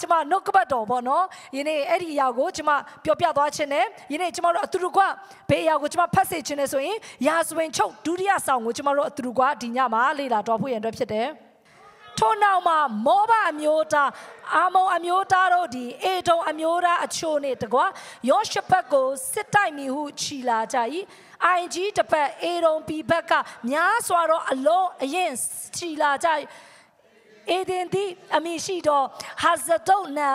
နေ့မှာကျမနှုတ်ကပတ်တော်ပေါ့နော်ယနေ့အဲ့ဒီအရာကိုကျမပြောပြသွားခြင်းနဲ့ယနေ့ကျမတို့အတူတူကဘေးအရာကိုကျမဖတ်စေခြင်းနဲ့ဆိုရင်ရာဇဝင်ချုပ်ဒုတိယဆောင်ကိုကျမတို့အတူတူကဒီညမှာလေ့လာတော်ဖို့ရန်အတွက်ဖြစ်တယ်ထို့နောက်မှာမောဘအမျိုးသားအာမုံအမျိုးသားတို့ဒီအေဒုံအမျိုးသားအချို့နဲ့တကွာယောရှဖတ်ကိုစစ်တိုက်မိဟုခြီလာကြ၏အိုင်ဂျီတစ်ဖက်အေဒုံဘီဘက်ကများစွာသောအလုံးအရင်ခြီလာကြ၏ အေဒင်သည်အမိရှိသောဟာဇဒုတ်နံ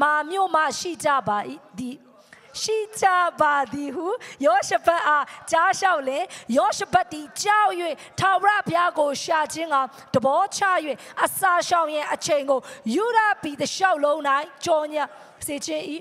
မာမြို့မှရှိကြပါသည်ရှိကြပါသည်ဟုယောရှဖတ်အားကြားလျှောက်လေယောရှဖတ်သည်ကြောက်၍ထာဝရဘုရားကိုရှာခြင်းကတဘောချ၍အစာရှောင်ရင်အချိန်ကိုယူရပြည်တလျှောက်လုံး၌ကြောညာစေခြင်း၏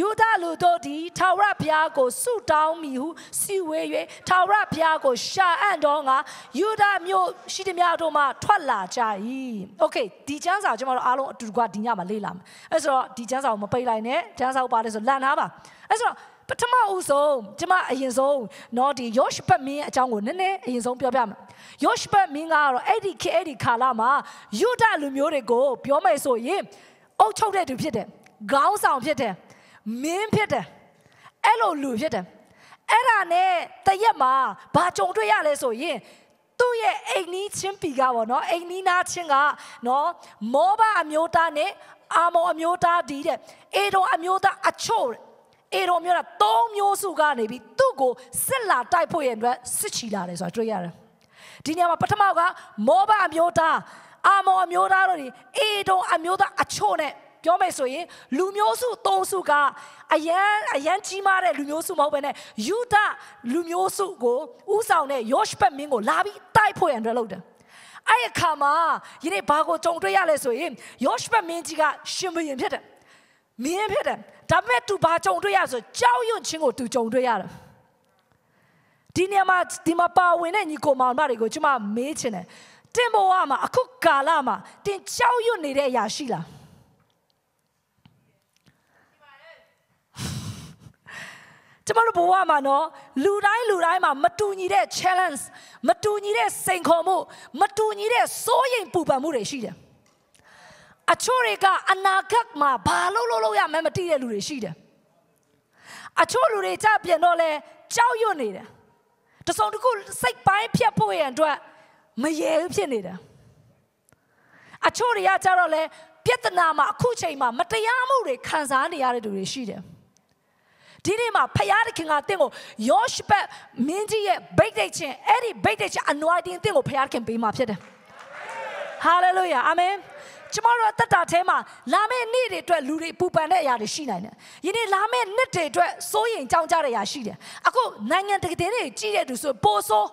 ယူဒလူတို့သည်ထာဝရဘုရားကိုဆုတောင်းမိဟုစီဝေ၍ထာဝရဘုရားကိုရှာအံ့တော်ငါယူဒမျိုးရှိသည်များတို့မှထွက်လာကြ၏။ Okay ဒီကျမ်းစာကျွန်တော်တို့အားလုံးအတူတူကဒီညမှာလေ့လာမယ်။အဲဆိုတော့ဒီကျမ်းစာကိုမပိတ်လိုက်နဲ့ကျမ်းစာကိုပါလဲဆိုလန့်ထားပါ။အဲဆိုတော့ပထမဦးဆုံးကျွန်မအရင်ဆုံးเนาะဒီယောရှပတ်မင်းအကြောင်းကိုနည်းနည်းအရင်ဆုံးပြောပြမယ်။ယောရှပတ်မင်းကတော့အဲ့ဒီခေအဲ့ဒီခါလာမှာယူဒလူမျိုးတွေကိုပြောမယ်ဆိုရင်အုပ်ချုပ်တဲ့သူဖြစ်တယ်။ခေါင်းဆောင်ဖြစ်တယ်။ မင်းဖြစ်တယ်အဲ့လိုလူဖြစ်တယ်အဲ့ဒါနဲ့တရက်မှာဘာကြုံတွေ့ရလဲဆိုရင်သူ့ရဲ့အိမ်နီးချင်းပီကပေါ့နော်အိမ်နီးနားချင်းကနော်မောဘအမျိုးသားနဲ့အာမောအမျိုးသားဒီတဲ့အေဒုံအမျိုးသားအချို့အေဒုံမျိုးသား၃မျိုးစုကနေပြီးသူ့ကိုစစ်လာတိုက်ဖို့ရအတွက်စစ်ချီလာတယ်ဆိုတာတွေ့ရတယ်ဒီနေရာမှာပထမကမောဘအမျိုးသားအာမောအမျိုးသားတို့ဒီအေဒုံအမျိုးသားအချို့နဲ့ ပြောမယ်ဆိုရင်လူမျိုးစုသုံးစုကအယံအယံကြီးမားတဲ့လူမျိုးစုမဟုတ်ဘဲနဲ့ယူဒလူမျိုးစုကိုဥဆောင်တဲ့ယောရှပတ်မင်းကိုလာပြီးတိုက်ဖို့ရန်အတွက်လုပ်တယ်အဲ့အခါမှာယနေ့ဘာကိုကြုံတွေ့ရလဲဆိုရင်ယောရှပတ်မင်းကြီးကရှင်ဘုရင်ဖြစ်တယ်မင်းဖြစ်တယ်ဒါပေမဲ့ तू ဘာကြုံတွေ့ရဆိုကြောက်ရွံ့ခြင်းကို तू ကြုံတွေ့ရတယ်ဒီနေရာမှာဒီမှာပါဝင်တဲ့ညီကိုမောင်မတွေကိုကျွန်မမေးချင်တယ်တင်ဘဝမှာအခုကာလမှာတင်ကြောက်ရွံ့နေတဲ့အရာရှိလား ကျမတို့ဘဝမှာနော်လူတိုင်းလူတိုင်းမှာမတူညီတဲ့ challenge မတူညီတဲ့စိန်ခေါ်မှုမတူညီတဲ့စိုးရိမ်ပူပန်မှုတွေရှိတယ်အချို့တွေကအနာဂတ်မှာဘာလို့လို့လို့ရမယ်မသိတဲ့လူတွေရှိတယ်အချို့လူတွေကြပြန်တော့လဲကြောက်ရွံ့နေတယ်တစုံတစ်ခုစိတ်ပိုင်းဖြတ်ဖို့ရန်အတွက်မရေဘူးဖြစ်နေတယ်အချို့တွေကကြတော့လဲပြဿနာမှာအခုချိန်မှာမတရားမှုတွေခံစားနေရတဲ့လူတွေရှိတယ် ဒီနေ့မှာဖယားတခင်ကတင့်ကိုယောရှဘတ်မင်းကြီးရဲ့ဗိတ်တိတ်ချင်းအဲ့ဒီဗိတ်တိတ်ချင်း anointing တင့်ကိုဖယားတခင်ပေးမှာဖြစ်တယ် hallelujah amen ကျမတို့တက်တာထဲမှာလာမယ့်နေ့တွေအတွက်လူတွေပူပန်တဲ့အရာတွေရှိနိုင်တယ်။ယနေ့လာမယ့်နှစ်တွေအတွက်စိုးရိမ်ကြောက်ကြတဲ့အရာရှိတယ်။အခုနိုင်ငံတကာတွေကြီးတဲ့သူဆိုပိုဆိုး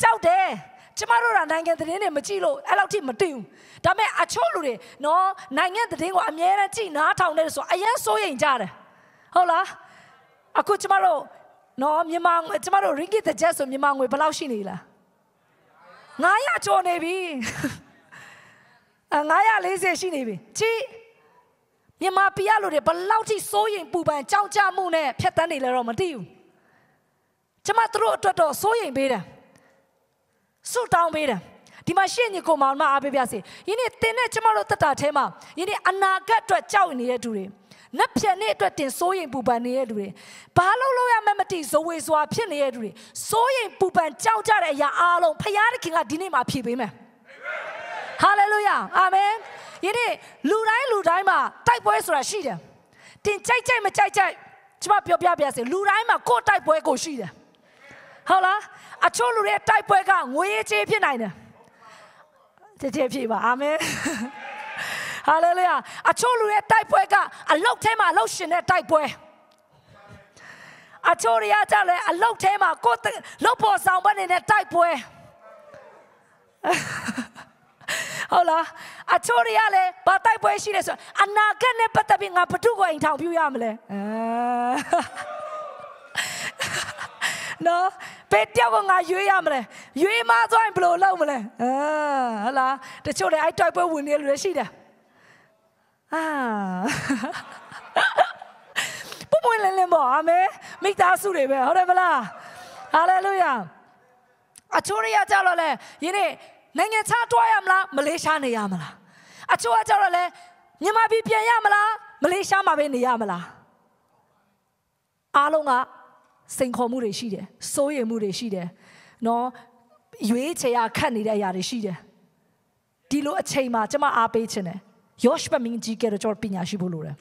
ကြောက်တယ်။ကျမတို့ကနိုင်ငံသတင်းတွေမကြည့်လို့အဲ့လောက်ထိမသိဘူး။ဒါပေမဲ့အချို့လူတွေနော်နိုင်ငံသတင်းကိုအမြဲတမ်းကြည့်နားထောင်နေတယ်ဆိုအရင်စိုးရိမ်ကြတယ်။ ဟုတ်လား။အခုကျမတို့နော်မြန်မာကျမတို့ ringgit တစ်ချက်ဆိုမြန်မာငွေဘယ်လောက်ရှိနေလား900ကျော်နေပြီ940ရှိနေပြီကြည့်မြန်မာပြည်ရလို့တွေဘယ်လောက်ထိစိုးရင်ပူပန်ကြောက်ကြမှုနဲ့ဖြတ်တန်းနေလဲတော့မသိဘူးကျမတို့အတွက်တော့စိုးရင်ပေးတယ်ဆုတောင်းပေးတယ်ဒီမှာရှင့်ညီကိုမောင်မအားပေးပြစေယနေ့တင်းနဲ့ကျမတို့တက်တာထဲမှာယနေ့အနာဂတ်အတွက်ကြောက်နေတဲ့သူတွေ နက်ဖြန်နေ့အတွက်တင်စိုးရင်ပူပန်နေတဲ့လူတွေဘာလို့လို့ရမှမသိဇဝေစွာဖြစ်နေတဲ့လူတွေစိုးရင်ပူပန်ကြောက်ကြတဲ့အရာအားလုံးဖခင်သခင်ကဒီနေ့မှာဖြည့်ပေးမယ်ဟာလေလုယာအာမင်ယနေ့လူတိုင်းလူတိုင်းမှာတိုက်ပွဲဆိုတာရှိတယ်တင်ကြိုက်ကြိုက်မကြိုက်ကြိုက်ကျွန်မပြောပြပြစေလူတိုင်းမှာကိုယ်တိုက်ပွဲကိုရှိတယ်ဟုတ်လားအချို့လူတွေတိုက်ပွဲကငွေကြေးဖြစ်နိုင်တယ်တကယ်ဖြစ်ပါအာမင် ဟာလေလုယာအချို့လူရဲ့တိုက်ပွဲကအလုတ်ထဲမှာအလုတ်ရှင်တဲ့တိုက်ပွဲအချို့ရကြလဲအလုတ်ထဲမှာကိုယ်လုတ်ဖို့ဆောင်ပတ်နေတဲ့တိုက်ပွဲဟုတ်လားအချို့ရလည်းဘာတိုက်ပွဲရှိလဲဆိုအနာဂတ်နဲ့ပတ်သက်ပြီးငါဘသူ့ကိုအိမ်ထောင်ပြရမလဲနော်ဘယ်တယောက်ကငါရွေးရမလဲရွေးမသွားရင်ဘယ်လိုလုပ်မလဲအာဟလားတချို့လည်းအဲ့တိုက်ပွဲဝင်နေလူတွေရှိတယ် အာပူပွင့်လင်းလင်းပေါ့အာမင်မိသားစုတွေပဲဟုတ်တယ်မလားဟာလေလုယာအချို့ရကြတော့လေယနေ့နိုင်ငံခြားတွားရမလားမလေးရှားနေရမလားအချို့ကကြတော့လေမြန်မာပြည်ပြန်ရမလားမလေးရှားမှာပဲနေရမလားအားလုံးကစိန်ခေါ်မှုတွေရှိတယ်စိုးရိမ်မှုတွေရှိတယ်နော်ရွေးချယ်ရခတ်နေတဲ့အရာတွေရှိတယ်ဒီလိုအချိန်မှာကျွန်မအားပေးခြင်းတယ် ယောရှုမင်းကြီးကဲတော့ကျွန်တော်ပညာရှိဖို့လိုတယ်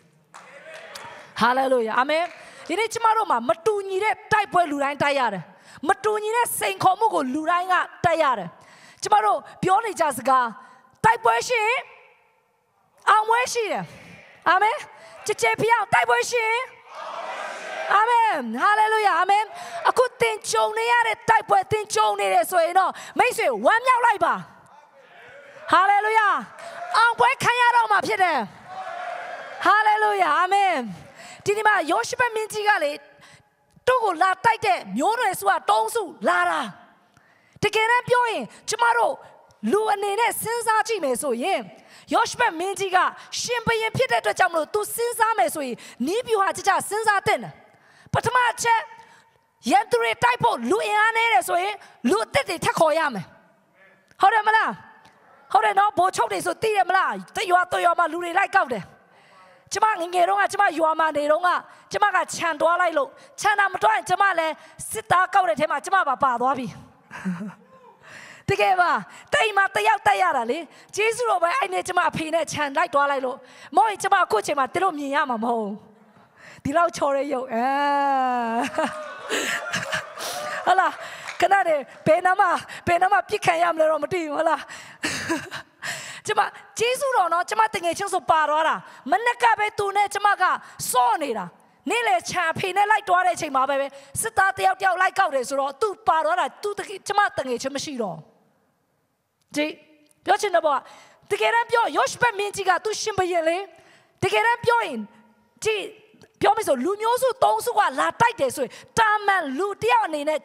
ဟာလေလုယာအာမင်ဒီနေ့ကျမတို့မှာမတူညီတဲ့တိုက်ပွဲလူတိုင်းတိုက်ရတယ်မတူညီတဲ့စိန်ခေါ်မှုကိုလူတိုင်းကတိုက်ရတယ်ကျမတို့ပြောနေကြစကားတိုက်ပွဲရှိရင်အောင်ပွဲရှိတယ်အာမင်ကြည်ကြည်ဖျောက်တိုက်ပွဲရှိရင်အာမင်ဟာလေလုယာအာမင်အခုသင်ကြုံနေရတဲ့တိုက်ပွဲသင်ကြုံနေတယ်ဆိုရင်တော့မိတ်ဆွေဝမ်းမြောက်လိုက်ပါ ဟာလေလုယာအောင်ပွဲခံရတော့မှာဖြစ်တယ်ဟာလေလုယာအာမင်ဒီနေ့မှာယောရှုဘမင်းကြီးကလေသူ့ကိုလာတိုက်တဲ့မျိုးနွယ်စုကတုံးစုလာတာတကယ်တမ်းပြောရင်ကျမတို့လူအနေနဲ့စဉ်းစားကြည့်မယ်ဆိုရင်ယောရှုဘမင်းကြီးကရှင်ဘရင်ဖြစ်တဲ့အတွက်ကြောင့်မလို့ तू စဉ်းစားမယ်ဆိုရင်နီးပြူဟာကြကြစဉ်းစားတဲ့ပထမချက်ရန်သူတွေတိုက်ဖို့လူအင်အားနေတယ်ဆိုရင်လူအသက်တွေထက်ခေါ်ရမယ်ဟုတ်တယ်မလား ဟုတ်တယ်နော်ဘိုးချုပ်တွေဆိုသိတယ်မလားတရွာတရွာမှာလူတွေလိုက်ကောက်တယ်ကျမငငယ်တော့ကကျမရွာမှာနေတော့ကကျမကခြံသွားလိုက်လို့ခြံတာမတွိုင်းကျမလည်းစစ်သားကောက်တဲ့ထဲမှာကျမပါပါသွားပြီတကယ်ပါတိမ်မှာတယောက်တက်ရတာလေဂျေစုတော်ပဲအဲ့နဲ့ကျမအဖေနဲ့ခြံလိုက်သွားလိုက်လို့မောင်ကျမအခုချိန်မှာတလို့မြင်ရမှာမဟုတ်ဒီလောက်ချော်ရဲရုပ်အဲဟလာခဏနေဘယ်နာမဘယ်နာမပြစ်ခံရမလဲတော့မသိဘူးဟလား ကျမဂျေစုတော်နော်ကျမတငယ်ချင်းဆိုပါသွားတာမနက်ကပဲသူနဲ့ကျမကစော့နေတာနေ့လေချာဖေနဲ့လိုက်တွားတဲ့အချိန်မှာပဲစစ်သားတယောက်တယောက်လိုက်ကောက်တယ်ဆိုတော့သူပါသွားတာသူကျမတငယ်ချင်းမရှိတော့ဒီပြောချင်တော့တကယ်တမ်းပြောယောရှုဘမင်းကြီးကသူရှင်ဘရင်လေတကယ်တမ်းပြောရင်ဒီပြောမယ်ဆိုလူမျိုးစုသုံးစုကလာတိုက်တယ်ဆိုရင်တာမန်လူတယောက်အနေနဲ့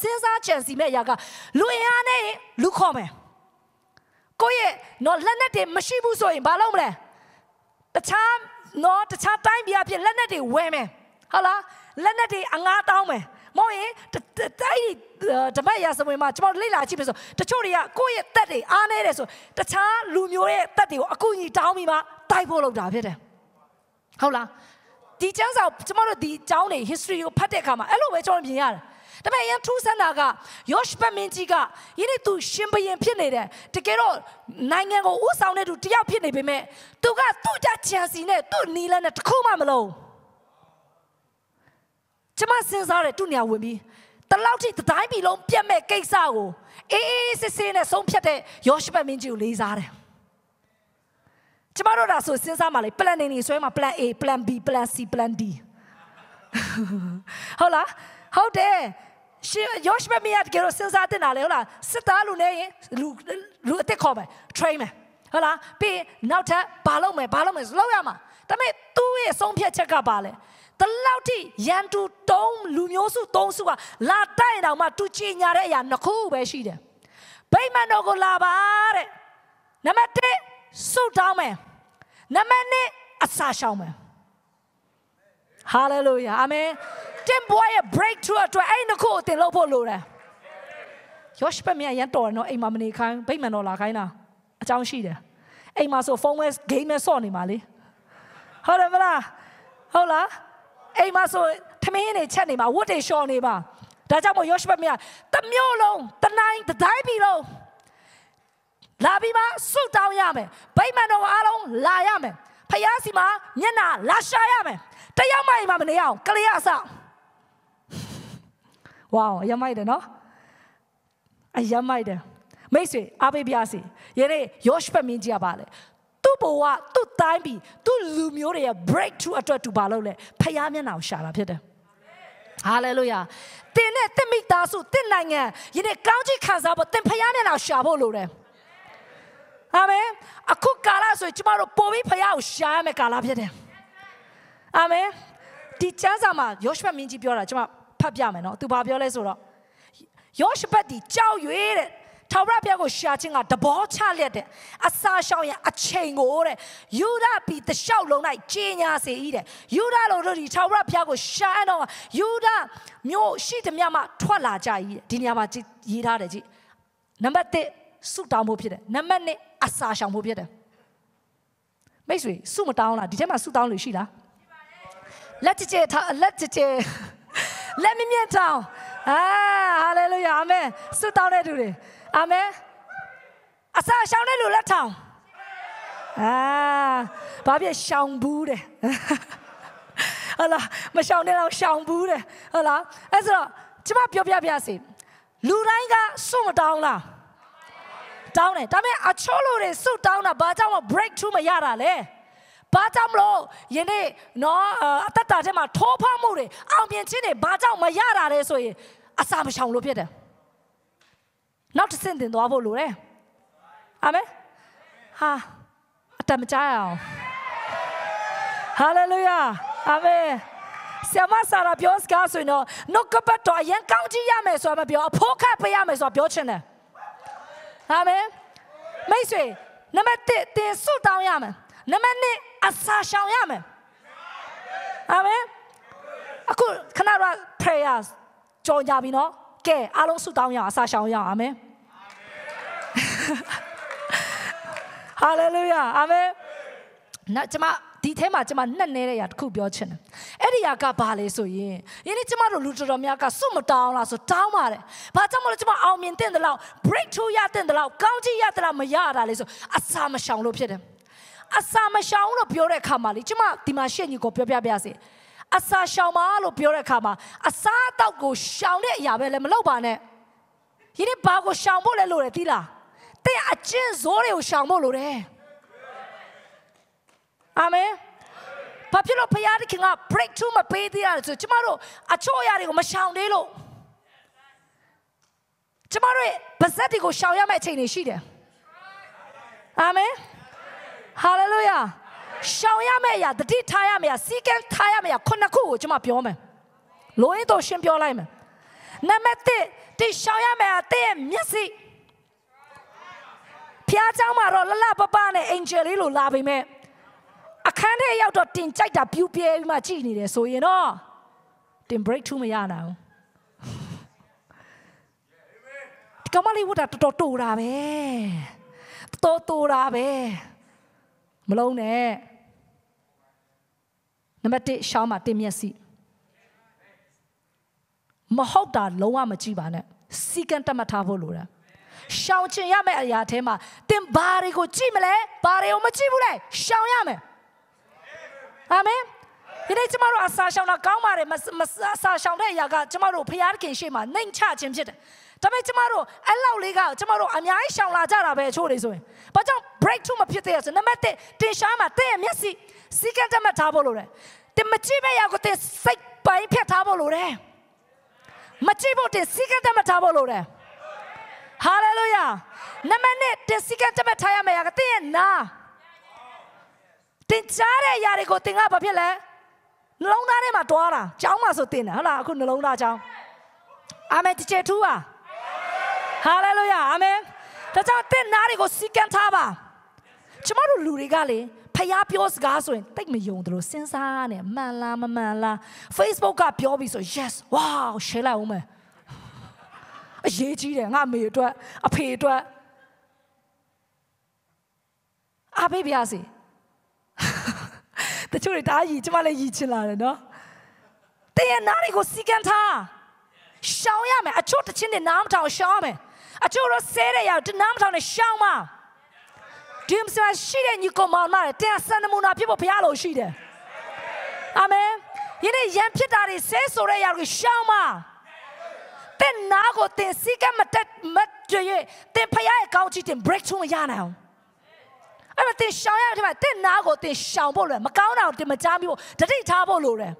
စဉ်းစားကြံစီမဲ့အရာကလူအင်အားနဲ့လူခေါ်မယ် ကိုယ့်ရဲ့နော်လက်နက်တွေမရှိဘူးဆိုရင်ဘာလုပ်မလဲတခြားနော်တခြားတိုင်းပြည်အဖြစ်လက်နက်တွေဝယ်မယ်ဟုတ်လားလက်နက်တွေအငားတောင်းမယ်မောင်ရင်တိုက်ဓမ္မရာဇဝင်မှာကျွန်တော်လေ့လာကြည့်ပြီဆိုတချို့တွေကကိုယ့်ရဲ့တက်တွေအားနေတယ်ဆိုတခြားလူမျိုးရဲ့တက်တွေကိုအကူအညီတောင်းပြီးမှတိုက်ဖို့လုပ်တာဖြစ်တယ်ဟုတ်လားဒီကျမ်းစာကျွန်တော်တို့ဒီအကြောင်းတွေ history ကိုဖတ်တဲ့အခါမှာအဲ့လိုပဲကျွန်တော်မြင်ရတယ် ဒါပေမဲ့အရင်ထူးဆန်းတာကယောရှ်ဘမင်းကြီးကယနေ့သူရှင်ဘရင်ဖြစ်နေတယ်တကယ်တော့နိုင်ငံကိုဥဆောင်တဲ့သူတယောက်ဖြစ်နေပေမဲ့သူကသူ့ကြချန်စီနဲ့သူ့နီလန်းနဲ့တခုမှမလုံးကျမစဉ်းစားတယ်သူ့နေရာဝင်ပြီးတလောက်ထိတတိုင်းပြည်လုံးပြတ်မဲ့ကိစ္စကိုအေးအေးစစ်စစ်နဲ့ဆုံးဖြတ်တဲ့ယောရှုဘမင်းကြီးကိုလေးစားတယ်ကျမတို့ဒါဆိုစဉ်းစားမှလေ plan နေနေဆွဲမှာ plan A plan B plan C plan D ဟုတ်လားဟုတ်တယ် ရှင်ယောရှုမီယာတကယ်တော့စဉ်းစားတင်တာလေဟုတ်လားစစ်သားလူနေရင်လူလူအစ်စ်ခေါ်မယ် train မယ်ဟုတ်လားပြီးနောက်ထပ်ဘာလုပ်မယ်ဘာလုပ်မယ်လောက်ရမှာဒါပေမဲ့သူ့ရဲ့ဆုံးဖြတ်ချက်ကပါလေတလောက်ထိရန်သူတုံးလူမျိုးစုသုံးစုကလာတိုက်တောင်မှသူချင်ညာတဲ့အရာနှစ်ခုပဲရှိတယ်ဗိမာန်တော်ကိုလာပါတဲ့နံပါတ်1စုတောင်းမယ်နံပါတ်2အစာရှောင်မယ် ဟာလေလုယာအာမင်တင်ဘွားရဲ့ breakthrough အတွက်အဲ့နှစ်ခုကိုတင်လို့ဖို့လိုတယ်ယောရှုပမြရန်တော်နော်အိမ်မှာမနေခိုင်းဗိမ္မာန်တော်လာခိုင်းတာအကြောင်းရှိတယ်အိမ်မှာဆိုဖုန်းမဲဂိမ်းမဲဆော့နေပါလေဟုတ်တယ်မလားဟုတ်လားအိမ်မှာဆိုထမင်းနေချက်နေမှာဝတ်တွေရှော့နေပါဒါကြောင့်မို့ယောရှုပမြတမျိုးလုံးတနိုင်တတိုင်းပြီလုံးလာပြီးမှဆုတောင်းရမယ်ဗိမ္မာန်တော်အားလုံးလာရမယ်ဖယားစီမှာမျက်နာလာရှာရမယ် တယောက်မှအိမ်မှာမနေအောင်ကလေးအဆောက်ဝေါအယမိုက်တယ်နော်အယမိုက်တယ်မိတ်ဆွေအားပေးပြစီယနေ့ယောရှုမင်းကြီးကပါလေသူ့ဘဝသူ့တိုင်းပြည်သူ့လူမျိုးတွေရဲ့ breakthrough အတွက်သူပါလို့လေဖယားမျက်နှာကိုရှာတာဖြစ်တယ်ဟာလေလုယာတင်နဲ့တင်မိသားစုတင်နိုင်ငံယနေ့ကောင်းချီးခံစားဖို့တင်ဖယားမျက်နှာရှာဖို့လိုတယ်အာမင်အခုကာလဆိုကျမတို့ပို့ပြီးဖယားကိုရှာရမယ့်ကာလဖြစ်တယ် အာမင်ဒီကျမ်းစာမှာယောရှုမင်းကြီးပြောတာကျမဖတ်ပြမယ်နော်သူဘာပြောလဲဆိုတော့ယောရှုဘတ်ဒီကြောက်ရွေးတဲ့ထာဝရဘုရားကိုရှာခြင်းကတဘောချလျက်တဲ့အစာရှောင်ရအချိန်ကိုတဲ့ယူဒပြည်တလျှောက်လုံး၌ကျင်းညာစေ၏တဲ့ယူဒလူတို့ဒီထာဝရဘုရားကိုရှာတော့ယူဒမျိုးရှိသမျှမှထွက်လာကြ၏ဒီနေရာမှာရေးထားတယ်ကြည့်နံပါတ်1ဆုတောင်းဖို့ဖြစ်တယ်နံပါတ်2အစာရှောင်ဖို့ဖြစ်တယ်မိတ်ဆွေစုမတောင်းလားဒီထဲမှာစုတောင်းလို့ရှိလား လက်ကြည်ကြထားလက်ကြည်ကြလက်မြင့်မြင့်တောင်းအာဟာလေလုယာအာမင်စုတောင်းတဲ့သူတွေအာမင်အစာရှောင်းတဲ့လူလက်ထောင်အာဘာဖြစ်ရှောင်ဘူးတဲ့ဟုတ်လားမရှောင်တဲ့တော့ရှောင်ဘူးတဲ့ဟုတ်လားအဲ့ဆိုတော့ကျမပြောပြပြစီလူတိုင်းကစွမတောင်းလားတောင်းတယ်ဒါပေမဲ့အချို့လူတွေစွတောင်းတာဘာကြောင့်မ break through မရတာလဲ ဘာကြောင့်မလို့ယနေ့နော်အသက်တာထဲမှာထိုးဖောက်မှုတွေအောင်မြင်ခြင်းတွေဘာကြောင့်မရတာလဲဆိုရင်အစာမရှောင်လို့ဖြစ်တယ်နောက်တစ်ဆင့်တင်သွားဖို့လိုတယ်အာမင်ဟာအတမကြရအောင်ဟာလေလုယာအာမင်ဆရာမဆာရာပြောစကားဆိုရင်တော့နှုတ်ကပတ်တော်အရင်ကောင်းကြည့်ရမယ်ဆိုတာမပြောအဖို့ခတ်ပေးရမယ်ဆိုတာပြောချင်တယ်အာမင်မိတ်ဆွေနံပါတ်1တင်ဆုတောင်းရမယ် နံပါတ်2အစာရှောင်ရမယ်အာမင်အခုခဏတော့ prayers ကြော်ကြပြီနော်ကဲအားလုံးဆုတောင်းရအောင်အစာရှောင်ရအောင်အာမင်ဟာလေလုယာအာမင်နာကျမဒီထဲမှာကျမနှက်နေတဲ့ຢာတစ်ခုပြောချင်တယ်အဲ့ဒီຢာကဘာလဲဆိုရင်ယနေ့ကျမတို့လူတော်တော်များကစွမတောင်းလားဆိုတောင်းပါတယ်ဘာကြောင့်မလို့ကျမအောင်မြင်တဲ့လောက် break through ရတဲ့လောက်ကောင်းကြီးရတဲ့လောက်မရတာလေဆိုအစာမရှောင်လို့ဖြစ်တယ် အစာမရှောင်လို့ပြောတဲ့အခါမှာလေကျမဒီမှာရှင့်ကြီးကိုပြောပြပြစေအစာရှောင်ပါလို့ပြောတဲ့အခါမှာအစာအတော့ကိုရှောင်တဲ့အရာပဲလည်းမလုပ်ပါနဲ့ယနေ့ဘာကိုရှောင်ဖို့လဲလို့ရသီးလားတဲ့အကျင့်ဇိုးတွေကိုရှောင်ဖို့လိုတယ်အာမင်ဘာဖြစ်လို့ဖခင်က break through မပေးသေးရလဲဆိုကျမတို့အချို့အရာတွေကိုမရှောင်သေးလို့ကျမတို့ဗဇက်တွေကိုရှောင်ရမယ့်အချိန်တွေရှိတယ်အာမင် ဟာလေလုယာရှောင်ရမယ့်အရာတတိထားရမယ့်အရာစီကံထားရမယ့်အရာခုနှစ်ခုကိုကျမပြောမယ်လိုရင်းတော့ရှင်းပြောလိုက်မယ်နံပါတ်1တိရှောင်ရမယ့်အရာတဲ့မျက်စိဖျားเจ้าမှာတော့လလပပနဲ့ angel လေးလိုလာပြီမဲ့အခန်းထဲရောက်တော့တင်ကြိုက်တာပြူပြဲပြီးမှကြည်နေတယ်ဆိုရင်တော့တင် break through မရနိုင်ဘူးကမလေးဝတ်တာတော်တော်တူတာပဲတော်တူတာပဲ မလုံးနဲ့နံပါတ်1ရှောင်းမှာတင်မျက်စိမဟုတ်တာလုံးဝမကြည့်ပါနဲ့စီကံတတ်မှတ်ထားဖို့လိုတယ်ရှောင်ချင်ရမယ့်အရာထဲမှာတင်ဘာတွေကိုကြည့်မလဲဘာတွေကိုမကြည့်ဘူးလဲရှောင်ရမယ်အာမင်ဒီနေ့ကျမတို့အစာရှောင်တာကောင်းပါတယ်မအစာရှောင်တဲ့အရာကကျမတို့ဖခင်ခင်ရှေ့မှာနှိမ်ချခြင်းဖြစ်တယ် ဒါပေမဲ့ကျမတို့အဲ့လောက်လေးကကျမတို့အများကြီးရှောင်လာကြတာပဲအချို့တွေဆိုရင်ဘာကြောင့် break through မဖြစ်သေးရဆိုနံပါတ်1တင်ရှားမှာတဲ့ရဲ့မျက်စိစီကံတမထားဖို့လိုတယ်တင်မကြည့်မဲ့ရောက်ကိုတင်စိတ်ပိုင်းဖြတ်ထားဖို့လိုတယ်မကြည့်ဖို့တင်စီကံတမထားဖို့လိုတယ်ဟာလေလုယာနံပါတ်1တင်စီကံတမထားရမယ်ရကတဲ့ရဲ့နာတင်ကြားတဲ့အရာတွေကိုတင်ကဘာဖြစ်လဲနှလုံးသားထဲမှာတွားတာကြောင်းမှာဆိုတင်တယ်ဟုတ်လားအခုနှလုံးသားကြောင်းအာမင်တချေထူးပါ ဟာလေလုယာအာမင်ဒါကြောင့်တင်နာတွေကိုစီကံထားပါကျမတို့လူတွေကလေဖျားပြောစကားဆိုရင်တိတ်မယုံတယ်လို့စဉ်းစားနေမှန်လားမမှန်လား Facebook ကပြောပြီးဆို yes wow share လိုက်အောင်မယ်အရေးကြီးတယ်ငါမေအတွက်အဖေအတွက်အားပေးပါစေတချို့တွေဒါရည်ကျမလည်းရည်ချင်လာတယ်နော်တင်းရဲ့နားတွေကိုစီကံထားရှောင်ရမယ်အချို့တချင်းတွေနားမထောင်ရှောင်ရမယ် အချို့တော့ဆဲတဲ့ရောက်တနားမထောင်နဲ့ရှောင်ပါဒီမစရှိတဲ့ညီကောင်မမတဲ့ဆန်နမူနာဖြစ်ဖို့ဘုရားလိုရှိတယ်အာမင်ယနေ့ရန်ဖြစ်တာတွေဆဲဆိုတဲ့ရောက်ကိုရှောင်ပါတဲ့နာကိုတင်စီကမတက်မတ်ရရဲ့တင်ဖရားရဲ့ကောင်းချီးတင် break through မရနိုင်အောင်အဲ့တော့တင်ရှောင်ရတဲ့မှာတင်နာကိုတင်ရှောင်ဖို့လိုမကောင်းတာကိုတင်မကြားမိဖို့တတိထားဖို့လိုတယ်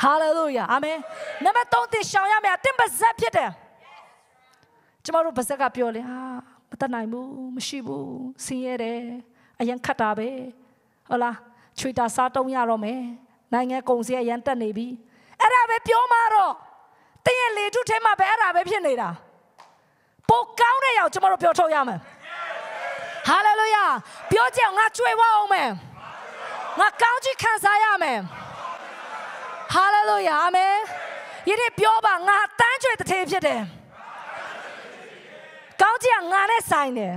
ဟာလေလုယာအာမင်နံပါတ်3တင်ရှောင်ရမယ်တင်ပါဇက်ဖြစ်တယ် ကျမတို့ပါဇက်ကပြောလေဟာမတတ်နိုင်ဘူးမရှိဘူးဆင်းရဲတယ်အရင်ခတ်တာပဲဟုတ်လားချွေတာစားတုံးရတော့မယ်နိုင်ငံကုန်စည်အရင်တက်နေပြီအဲ့ဒါပဲပြောမှာတော့တင်းရဲ့လေထုထဲမှာပဲအဲ့ဒါပဲဖြစ်နေတာပိုကောင်းတဲ့ရောက်ကျမတို့ပြောထုတ်ရမယ်ဟာလေလုယာပြောကြအောင်ငါကြွေဝအောင်မယ်ငါကောင်းချီးခံစားရမယ်ဟာလေလုယာအာမင်ယနေ့ပြောပါငါတန်းကြွေတစ်ထေဖြစ်တယ် ကောင်းချီးကငါနဲ့ဆိုင်တယ်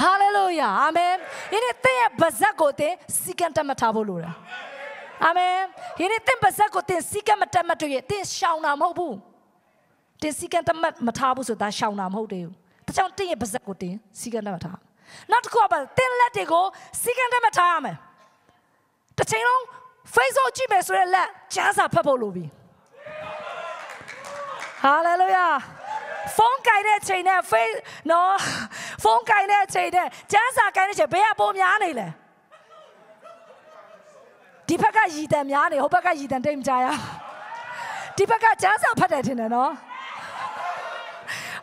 ဟဟာလေလုယာအာမင်ဒီနေ့သင်ရဲ့ဗဇက်ကိုသင်စီကံတက်မှတ်ထားဖို့လိုတယ်အာမင်ဒီနေ့သင်ဗဇက်ကိုသင်စီကံမတက်မှတ်တွေ့ရင်သင်ရှောင်တာမဟုတ်ဘူးတင်စီကံတက်မှတ်မထားဘူးဆိုတာရှောင်တာမဟုတ်သေးဘူးဒါကြောင့်သင်ရဲ့ဗဇက်ကိုသင်စီကံတက်မှတ်ထားနောက်တစ်ခုကပါသင်လက်တွေကိုစီကံတက်မှတ်ထားရမယ်တစ်ချိန်လုံး Facebook ကြည့်မယ်ဆိုရင်လက်ကျန်းစာဖတ်ဖို့လိုပြီဟာလေလုယာ ဖုန်းကင်တဲ့အချိန်နဲ့ face နော်ဖုန်းကင်တဲ့အချိန်နဲ့ကျန်းစာကင်တဲ့အချိန်ဘယ်ကပုံများနေလဲဒီဘက်ကရည်တံများနေဟိုဘက်ကရည်တံတိတ်မကြရဒီဘက်ကကျန်းစာဖတ်တယ်ထင်တယ်နော်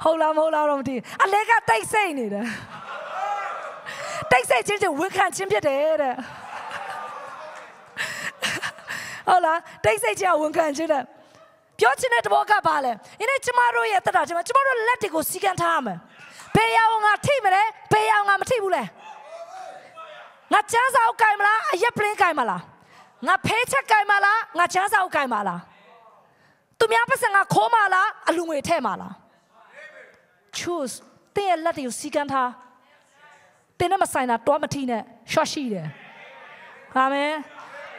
ဟုတ်လားမဟုတ်လားတော့မသိအလဲကတိတ်ဆိတ်နေတယ်တိတ်ဆိတ်ချင်းချင်းဝန်ခံချင်းဖြစ်တယ်တဲ့ဟုတ်လားတိတ်ဆိတ်ချင်းဝန်ခံချင်းတဲ့ ပြောချင်တဲ့တဘောကပါလဲဒီနေ့ကျမတို့ရဲ့တက်တာကျမကျမတို့လက်တွေကိုစီကံထားရမယ်ဘယ်ရောက်ငါထိမလဲဘယ်ရောက်ငါမထိဘူးလဲငါချမ်းစာအုပ်ကင်မလားအရက်ပလင်းကင်မလားငါဖဲချက်ကင်မလားငါချမ်းစာအုပ်ကင်မလားသူများပတ်စံငါခိုးမလားအလူငွေထဲ့မလား choose တဲ့ရဲ့လက်တွေကိုစီကံထားတင်းနဲ့မဆိုင်တာတွားမထိနဲ့ short ရှိတယ်အာမင်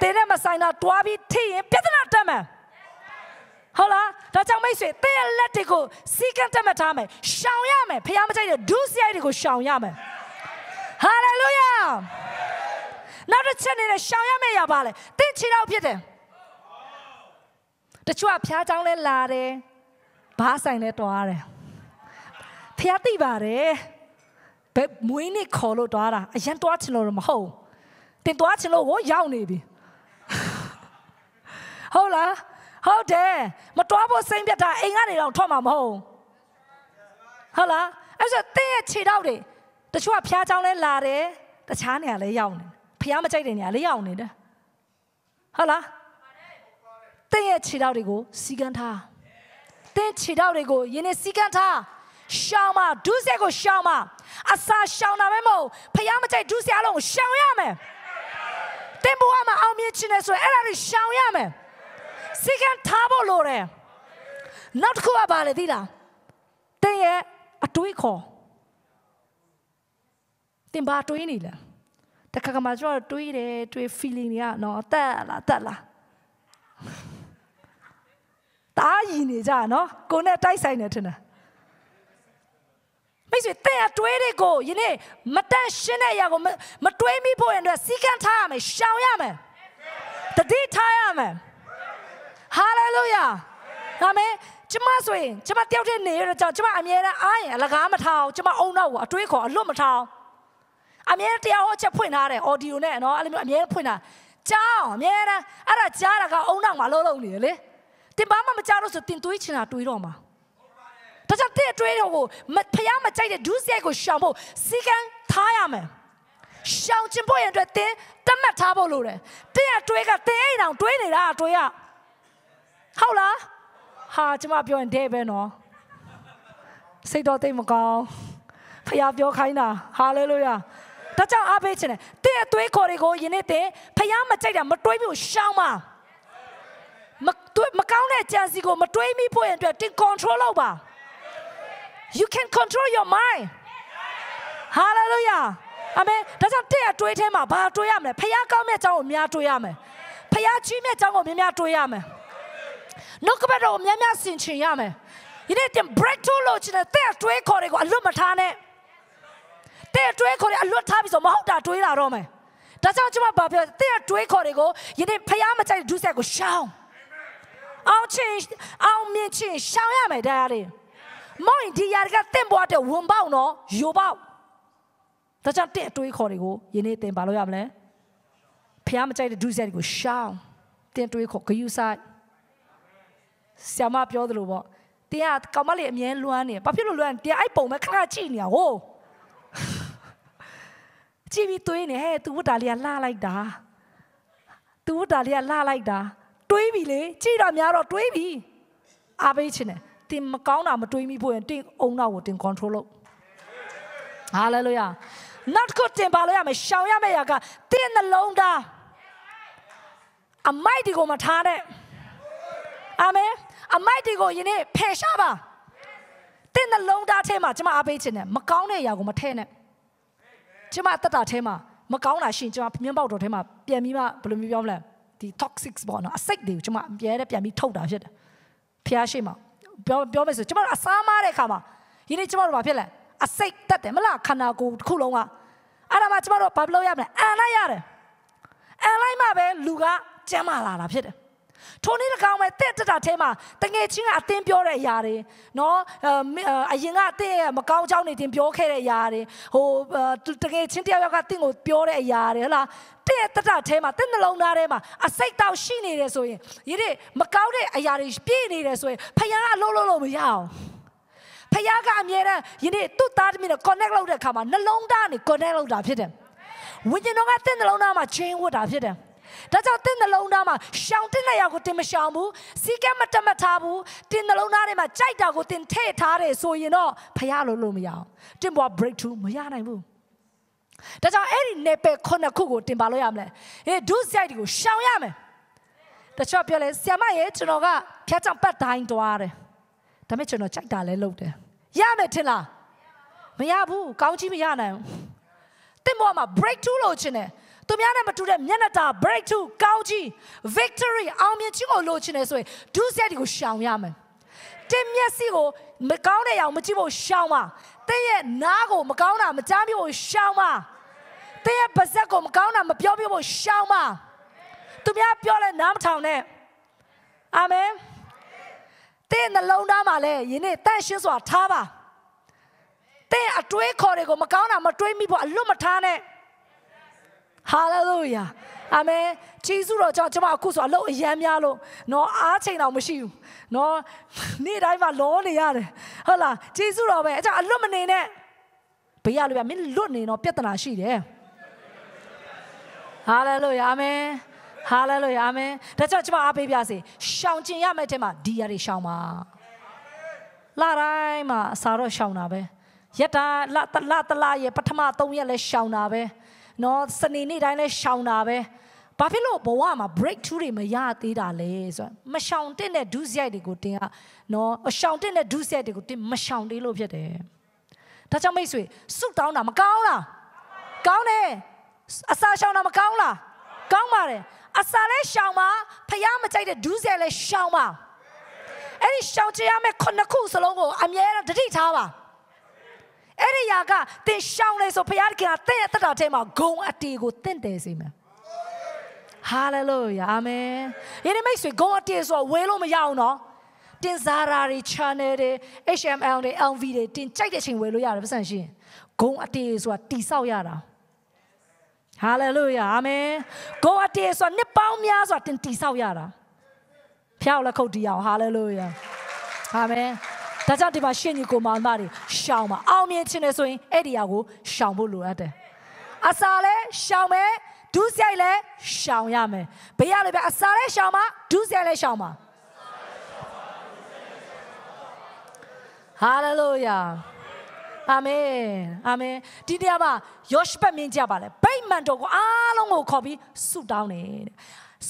တင်းနဲ့မဆိုင်တာတွားပြီးထိရင်ပြဿနာတက်မယ် ဟုတ်လားဒါကြောင့်မိတ်ဆွေတဲ့လက်တွေကိုစီကံတက်မှတ်ထားမယ်ရှောင်ရမယ်ဖျားမကြိုက်တဲ့ဒုစရိုက်တွေကိုရှောင်ရမယ်ဟာလေလုယာနောက်တစ်ချက်နေနဲ့ရှောင်ရမယ့်ရပါလေတင့်ချီတော့ဖြစ်တယ်တချို့ကဖျားချောင်းလဲလာတယ်ဘားဆိုင်လဲတွားတယ်ဖျားသိပါတယ်ဘယ်မွေးနေခေါ်လို့တွားတာအရင်တွားချင်လို့မဟုတ်တင်တွားချင်လို့ဟောရောက်နေပြီဟုတ်လား ဟုတ်တယ်မတွားဖို့စိမ့်ပြတ်တာအိမ်ကနေတော့ထွက်မှာမဟုတ်ဟုတ်လားအဲ့ဆိုတင်းရဲ့ခြေထောက်တွေတချို့ကဖျားချောင်းလဲလာတယ်တခြားနေရာလဲရောက်နေဖျားမကြိုက်တဲ့နေရာလဲရောက်နေတယ်ဟုတ်လားတင်းရဲ့ခြေထောက်တွေကိုစီကန်းထားတင်းခြေထောက်တွေကိုယင်းနဲ့စီကန်းထားရှောင်းမဒုစရိုက်ကိုရှောင်းမအစာရှောင်းတာပဲမဟုတ်ဖျားမကြိုက်ဒုစရိုက်အလုံးကိုရှောင်းရမယ်တင်းဘဝမှာအောင်မြင်ခြင်းနဲ့ဆိုရင်အဲ့ဒါတွေရှောင်းရမယ် စီကံထားဖို့လိုတယ်နောက်တစ်ခုကပါလေသိလားတင်းရဲ့အတွေးခေါ်တင်ပါတွေးနေလားတခါကမှကျွန်တော်တွေးတယ်တွေး feeling တွေကနော်တက်လားတက်လားတားရင်နေကြနော်ကိုနဲ့တိုက်ဆိုင်နေထင်တယ်မိတ်ဆွေတဲ့တွေးတွေကိုယနေ့မတန့်ရှင်းတဲ့အရာကိုမတွေးမိဖို့ရင်အတွက်စီကံထားရမယ်ရှောင်ရမယ်တတိထားရမယ် ဟာလေလုယာအာမင်ကျမဆိုရင်ကျမတယောက်တည်းနေရတော့ကြောင့်ကျမအမြဲတမ်းအားရင်အလကားမထောင်ကျမအုံတော့ကိုအတွေးခေါ်အလွတ်မထောင်အမြဲတရားဟောချက်ဖွင့်ထားတယ်အော်ဒီယိုနဲ့နော်အဲ့လိုမျိုးအမြဲဖွင့်တာကြောင်းအမြဲတမ်းအဲ့ဒါကြားတာကအုံနောက်မှာလုံးလုံးနေလေတင်ပါမှမကြားလို့ဆိုတင်တွေးချင်တာတွေးတော့မှာဒါကြောင့်တဲ့တွေးတော့ကိုဖျားမကြိုက်တဲ့ဒုစရိုက်ကိုရှောင်ဖို့စီကံထားရမယ်ရှောင်ကျင်ဖို့ရတဲ့တင်တတ်မှတ်ထားဖို့လိုတယ်တင်ကတွေးကတင်အိမ်အောင်တွေးနေတာတွေးရ ဟုတ်လားဟာကျမပြောရင်တဲ့ပဲနော်စိတ်တော်သိမကောင်းဖခင်ပြောခိုင်းတာဟာလေလုယာဒါကြောင့်အားပေးခြင်းတဲ့တဲ့အသွေးခေါ်တွေကိုယနေ့တင်ဖခင်မကြိုက်တာမတွေးမျိုးရှောင်းပါမတွေးမကောင်းတဲ့ကြံစီကိုမတွေးမိဖို့ရင်အတွက်တင် control လုပ်ပါ you can control your mind hallelujah အမေဒါကြောင့်တဲ့အတွေးထဲမှာဘာတွေးရမလဲဖခင်ကောင်းမြတ်အကြောင်းကိုများတွေးရမယ်ဖခင်ကြီးမြတ်အကြောင်းကိုများများတွေးရမယ် နှုတ်ကပတ်တော်ကိုများများဆင်ခြင်ရမယ်ဒီနေ့တင် breakthrough လို့ချင်တဲ့တဲ့တွေးခေါ်တွေကိုအလွတ်မထားနဲ့တဲ့တွေးခေါ်တွေအလွတ်ထားပြီးဆိုမဟုတ်တာတွေးလာတော့မယ်ဒါကြောင့်ကျွန်မဘာပြောတဲ့တွေးခေါ်တွေကိုယနေ့ဖျားမကြိုက်ဒုစက်ကိုရှောင်းအောင်ချင်းအောင်မြင်ချင်းရှောင်းရမယ်တရားတွေမောင်ဒီယာကတင့်ဘွားတဲ့ဝန်ပေါက်နော်ယိုပေါက်ဒါကြောင့်တဲ့တွေးခေါ်တွေကိုယနေ့တင်ပါလို့ရမလဲဖျားမကြိုက်တဲ့ဒုစက်ကိုရှောင်းတင်တွေးခေါ်ဂယုဆိုင် ဆ iam ပြောသလိုပေါ့တင်းကကောင်မလေးအမြဲလွမ်းနေဘာဖြစ်လို့လွမ်းတင်းအဲ့ပုံပဲခဏကြည့်နေရဟိုကြည့်ပြီးတွေးနေဟဲ့သူဝတ်တာလေးကလှလိုက်တာသူဝတ်တာလေးကလှလိုက်တာတွေးပြီလေကြည့်တော့များတော့တွေးပြီအားပေးချင်တယ်တင်မကောင်းတာမတွေးမိဖို့ရင်တင်အုံနောက်ကိုတင် control လုပ်ဟာလေလုယာနောက်တစ်ခုတင်ပါလို့ရမယ်ရှောင်ရမယ့်ရာကတင်းနှလုံးသားအမိုက်ဒီကိုမထားတဲ့ အာမင်အမိုက်တွေကိုယနေ့ဖယ်ရှားပါတင်းနှလုံးသားထဲမှာကျွန်မအားပေးခြင်းနဲ့မကောင်းတဲ့အရာကိုမထည့်နဲ့ကျမတက်တာထဲမှာမကောင်းတာရှိရင်ကျမမြင်းပေါက်တော်ထဲမှာပြန်ပြီးမှဘယ်လိုမျိုးပြောမလဲဒီ toxic ပေါ့နော်အစိတ်တွေကိုကျမအပြဲတဲ့ပြန်ပြီးထုတ်တာဖြစ်တယ်ဖျားရှိမှာပြောပြောမယ်ဆိုကျမတို့အစားမားတဲ့ခါမှာဒီနေ့ကျမတို့ဘာဖြစ်လဲအစိတ်တက်တယ်မလားခန္ဓာကိုယ်တစ်ခုလုံးကအဲ့ဒါမှကျမတို့ဘာလုပ်ရမလဲအန်လိုက်ရတယ်အန်လိုက်မှပဲလူကကျမ်းမာလာတာဖြစ်တယ် ထိုနည်း၎င်းပဲတဲ့တက်တာထဲမှာတငယ်ချင်းကအတင်းပြောတဲ့အရာတွေနော်အရင်ကတဲ့မကောင်းကြောင်းတွေတင်ပြောခဲ့တဲ့အရာတွေဟိုတငယ်ချင်းတယောက်ယောက်ကတင့်ကိုပြောတဲ့အရာတွေဟလားတဲ့တက်တာထဲမှာတဲ့နှလုံးသားထဲမှာအစိတ်တောက်ရှိနေတယ်ဆိုရင်ဒီနေ့မကောင်းတဲ့အရာတွေပြည့်နေတယ်ဆိုရင်ဖခင်ကအလုံးလုံးလို့မရအောင်ဖခင်ကအမြဲတမ်းယနေ့သူ့သားသမီးနဲ့ connect လုပ်တဲ့အခါမှာနှလုံးသားနဲ့ connect လုပ်တာဖြစ်တယ်ဝိညာဉ်တော်ကတဲ့နှလုံးသားမှာ chain ဝတ်တာဖြစ်တယ် ဒါကြောင့်တင်းနှလုံးသားမှာရှောင်တဲ့နေရာကိုတင်မရှောင်ဘူးစီကဲမတမထားဘူးတင်းနှလုံးသားထဲမှာကြိုက်တာကိုတင်ထည့်ထားတယ်ဆိုရင်တော့ဖရားလို့လို့မရအောင်တင်းဘွား breakthrough မရနိုင်ဘူးဒါကြောင့်အဲ့ဒီနေပယ်ခုနှစ်ခုကိုတင်ပါလို့ရမလဲအေးဒုစရိုက်တွေကိုရှောင်ရမယ်တချို့ပြောလဲဆ iam မရဲ့ကျွန်တော်ကဖျက်ကြောင်ပတ်တိုင်းတွားတယ်ဒါပေမဲ့ကျွန်တော်ကြိုက်တာလဲလုပ်တယ်ရမယ်ထင်လားမရဘူးကောင်းကြီးမရနိုင်ဘူးတင်ဘွားမှာ breakthrough လို့ချင်တယ် သူများနဲ့မတူတဲ့မျက်နှာတာ breakthrough ကောင်းကြီး victory အောင်မြင်ခြင်းကိုလိုချင်တယ်ဆိုရင်ဒုစရိုက်တွေကိုရှောင်ရမယ်တင်မျက်စိကိုမကောင်းတဲ့အောင်မကြည့်ဖို့ရှောင်ပါတဲ့ရဲ့နားကိုမကောင်းတာမကြားပြဖို့ရှောင်ပါတဲ့ရဲ့ပါဇက်ကိုမကောင်းတာမပြောပြဖို့ရှောင်ပါသူများပြောလဲနားမထောင်နဲ့အာမင်တဲ့နှလုံးသားမှာလဲယနေ့တန့်ရှင်းစွာထားပါတဲ့အတွေးခေါ်တွေကိုမကောင်းတာမတွေးမိဖို့အလွတ်မထားနဲ့ ဟာလေလုယာအာမင်ဂျေစုတော်ကြောင့်ကျွန်မအခုဆိုအလုပ်အယမ်းများလို့နော်အားချိန်တော့မရှိဘူးနော်နေ့တိုင်းမှာလောနေရတယ်ဟုတ်လားဂျေစုတော်ပဲအကြောင်းအလွတ်မနေနဲ့ဘေးရလို့ပြမင်းလွတ်နေတော့ပြဿနာရှိတယ်ဟာလေလုယာအာမင်ဟာလေလုယာအာမင်ဒါကြောင့်ကျွန်မအားပေးပြစေရှောင်ကျင်ရမယ့်အချိန်မှာဒီရတွေရှောင်ပါလာတိုင်းမှာအစာတော့ရှောင်တာပဲရတာလလတလာရဲ့ပထမ3ရက်လဲရှောင်တာပဲ နော်စနေနေ့တိုင်းလဲရှောင်တာပဲဘာဖြစ်လို့ဘဝမှာ breakthrough တွေမရသေးတာလဲဆိုတော့မရှောင်တဲ့နဲ့ဒုစရိုက်တွေကိုတင်ကနော်ရှောင်တဲ့နဲ့ဒုစရိုက်တွေကိုတင်မရှောင်သေးလို့ဖြစ်တယ်ဒါကြောင့်မိတ်ဆွေစုတောင်းတာမကောင်းလားကောင်းတယ်အစာရှောင်တာမကောင်းလားကောင်းပါတယ်အစာလဲရှောင်ပါဖျားမကြိုက်တဲ့ဒုစရိုက်လဲရှောင်ပါအဲ့ဒီရှောင်ကြရမယ့်ခုနှစ်ခုစလုံးကိုအမြဲတမ်းတတိထားပါ အဲ့ဒီယာကသင်ရှောင်းလေဆိုဘုရားသခင်ကသင်ရဲ့တက်တာထဲမှာဂုံအတီကိုတင့်တယ်စေမယ်ဟာလေလုယာအာမင်ယနေ့မိတ်ဆွေဂုံအတီဆိုဝဲလို့မရအောင်နော်တင်စားရာတွေ channel တွေ HML တွေ LV တွေတင်ကြိုက်တဲ့ချိန်ဝယ်လို့ရတယ်ပတ်စံရှင်ဂုံအတီဆိုတာတိဆောက်ရတာဟာလေလုယာအာမင်ဂုံအတီဆိုတာနှစ်ပေါင်းများစွာတင်တိဆောက်ရတာဖျောက်လက်ခုပ်တီအောင်ဟာလေလုယာအာမင် ဒါကြောင့်ဒီမှာရှင်ကြီးကိုမောင်မတွေရှောင်ပါအောင်မြင်ခြင်းနဲ့ဆိုရင်အဲ့ဒီအရာကိုရှောင်ဖို့လိုအပ်တယ်အစာလဲရှောင်မယ်ဒုစရိုက်လဲရှောင်ရမယ်ဘေးရလည်းပဲအစာလဲရှောင်ပါဒုစရိုက်လဲရှောင်ပါဟာလေလုယာအာမင်အာမင်ဒီနေရာမှာယောရှပတ်မြင်ကြပါလေဗိမာန်တော်ကိုအားလုံးကိုခေါ်ပြီးဆုတောင်းတယ်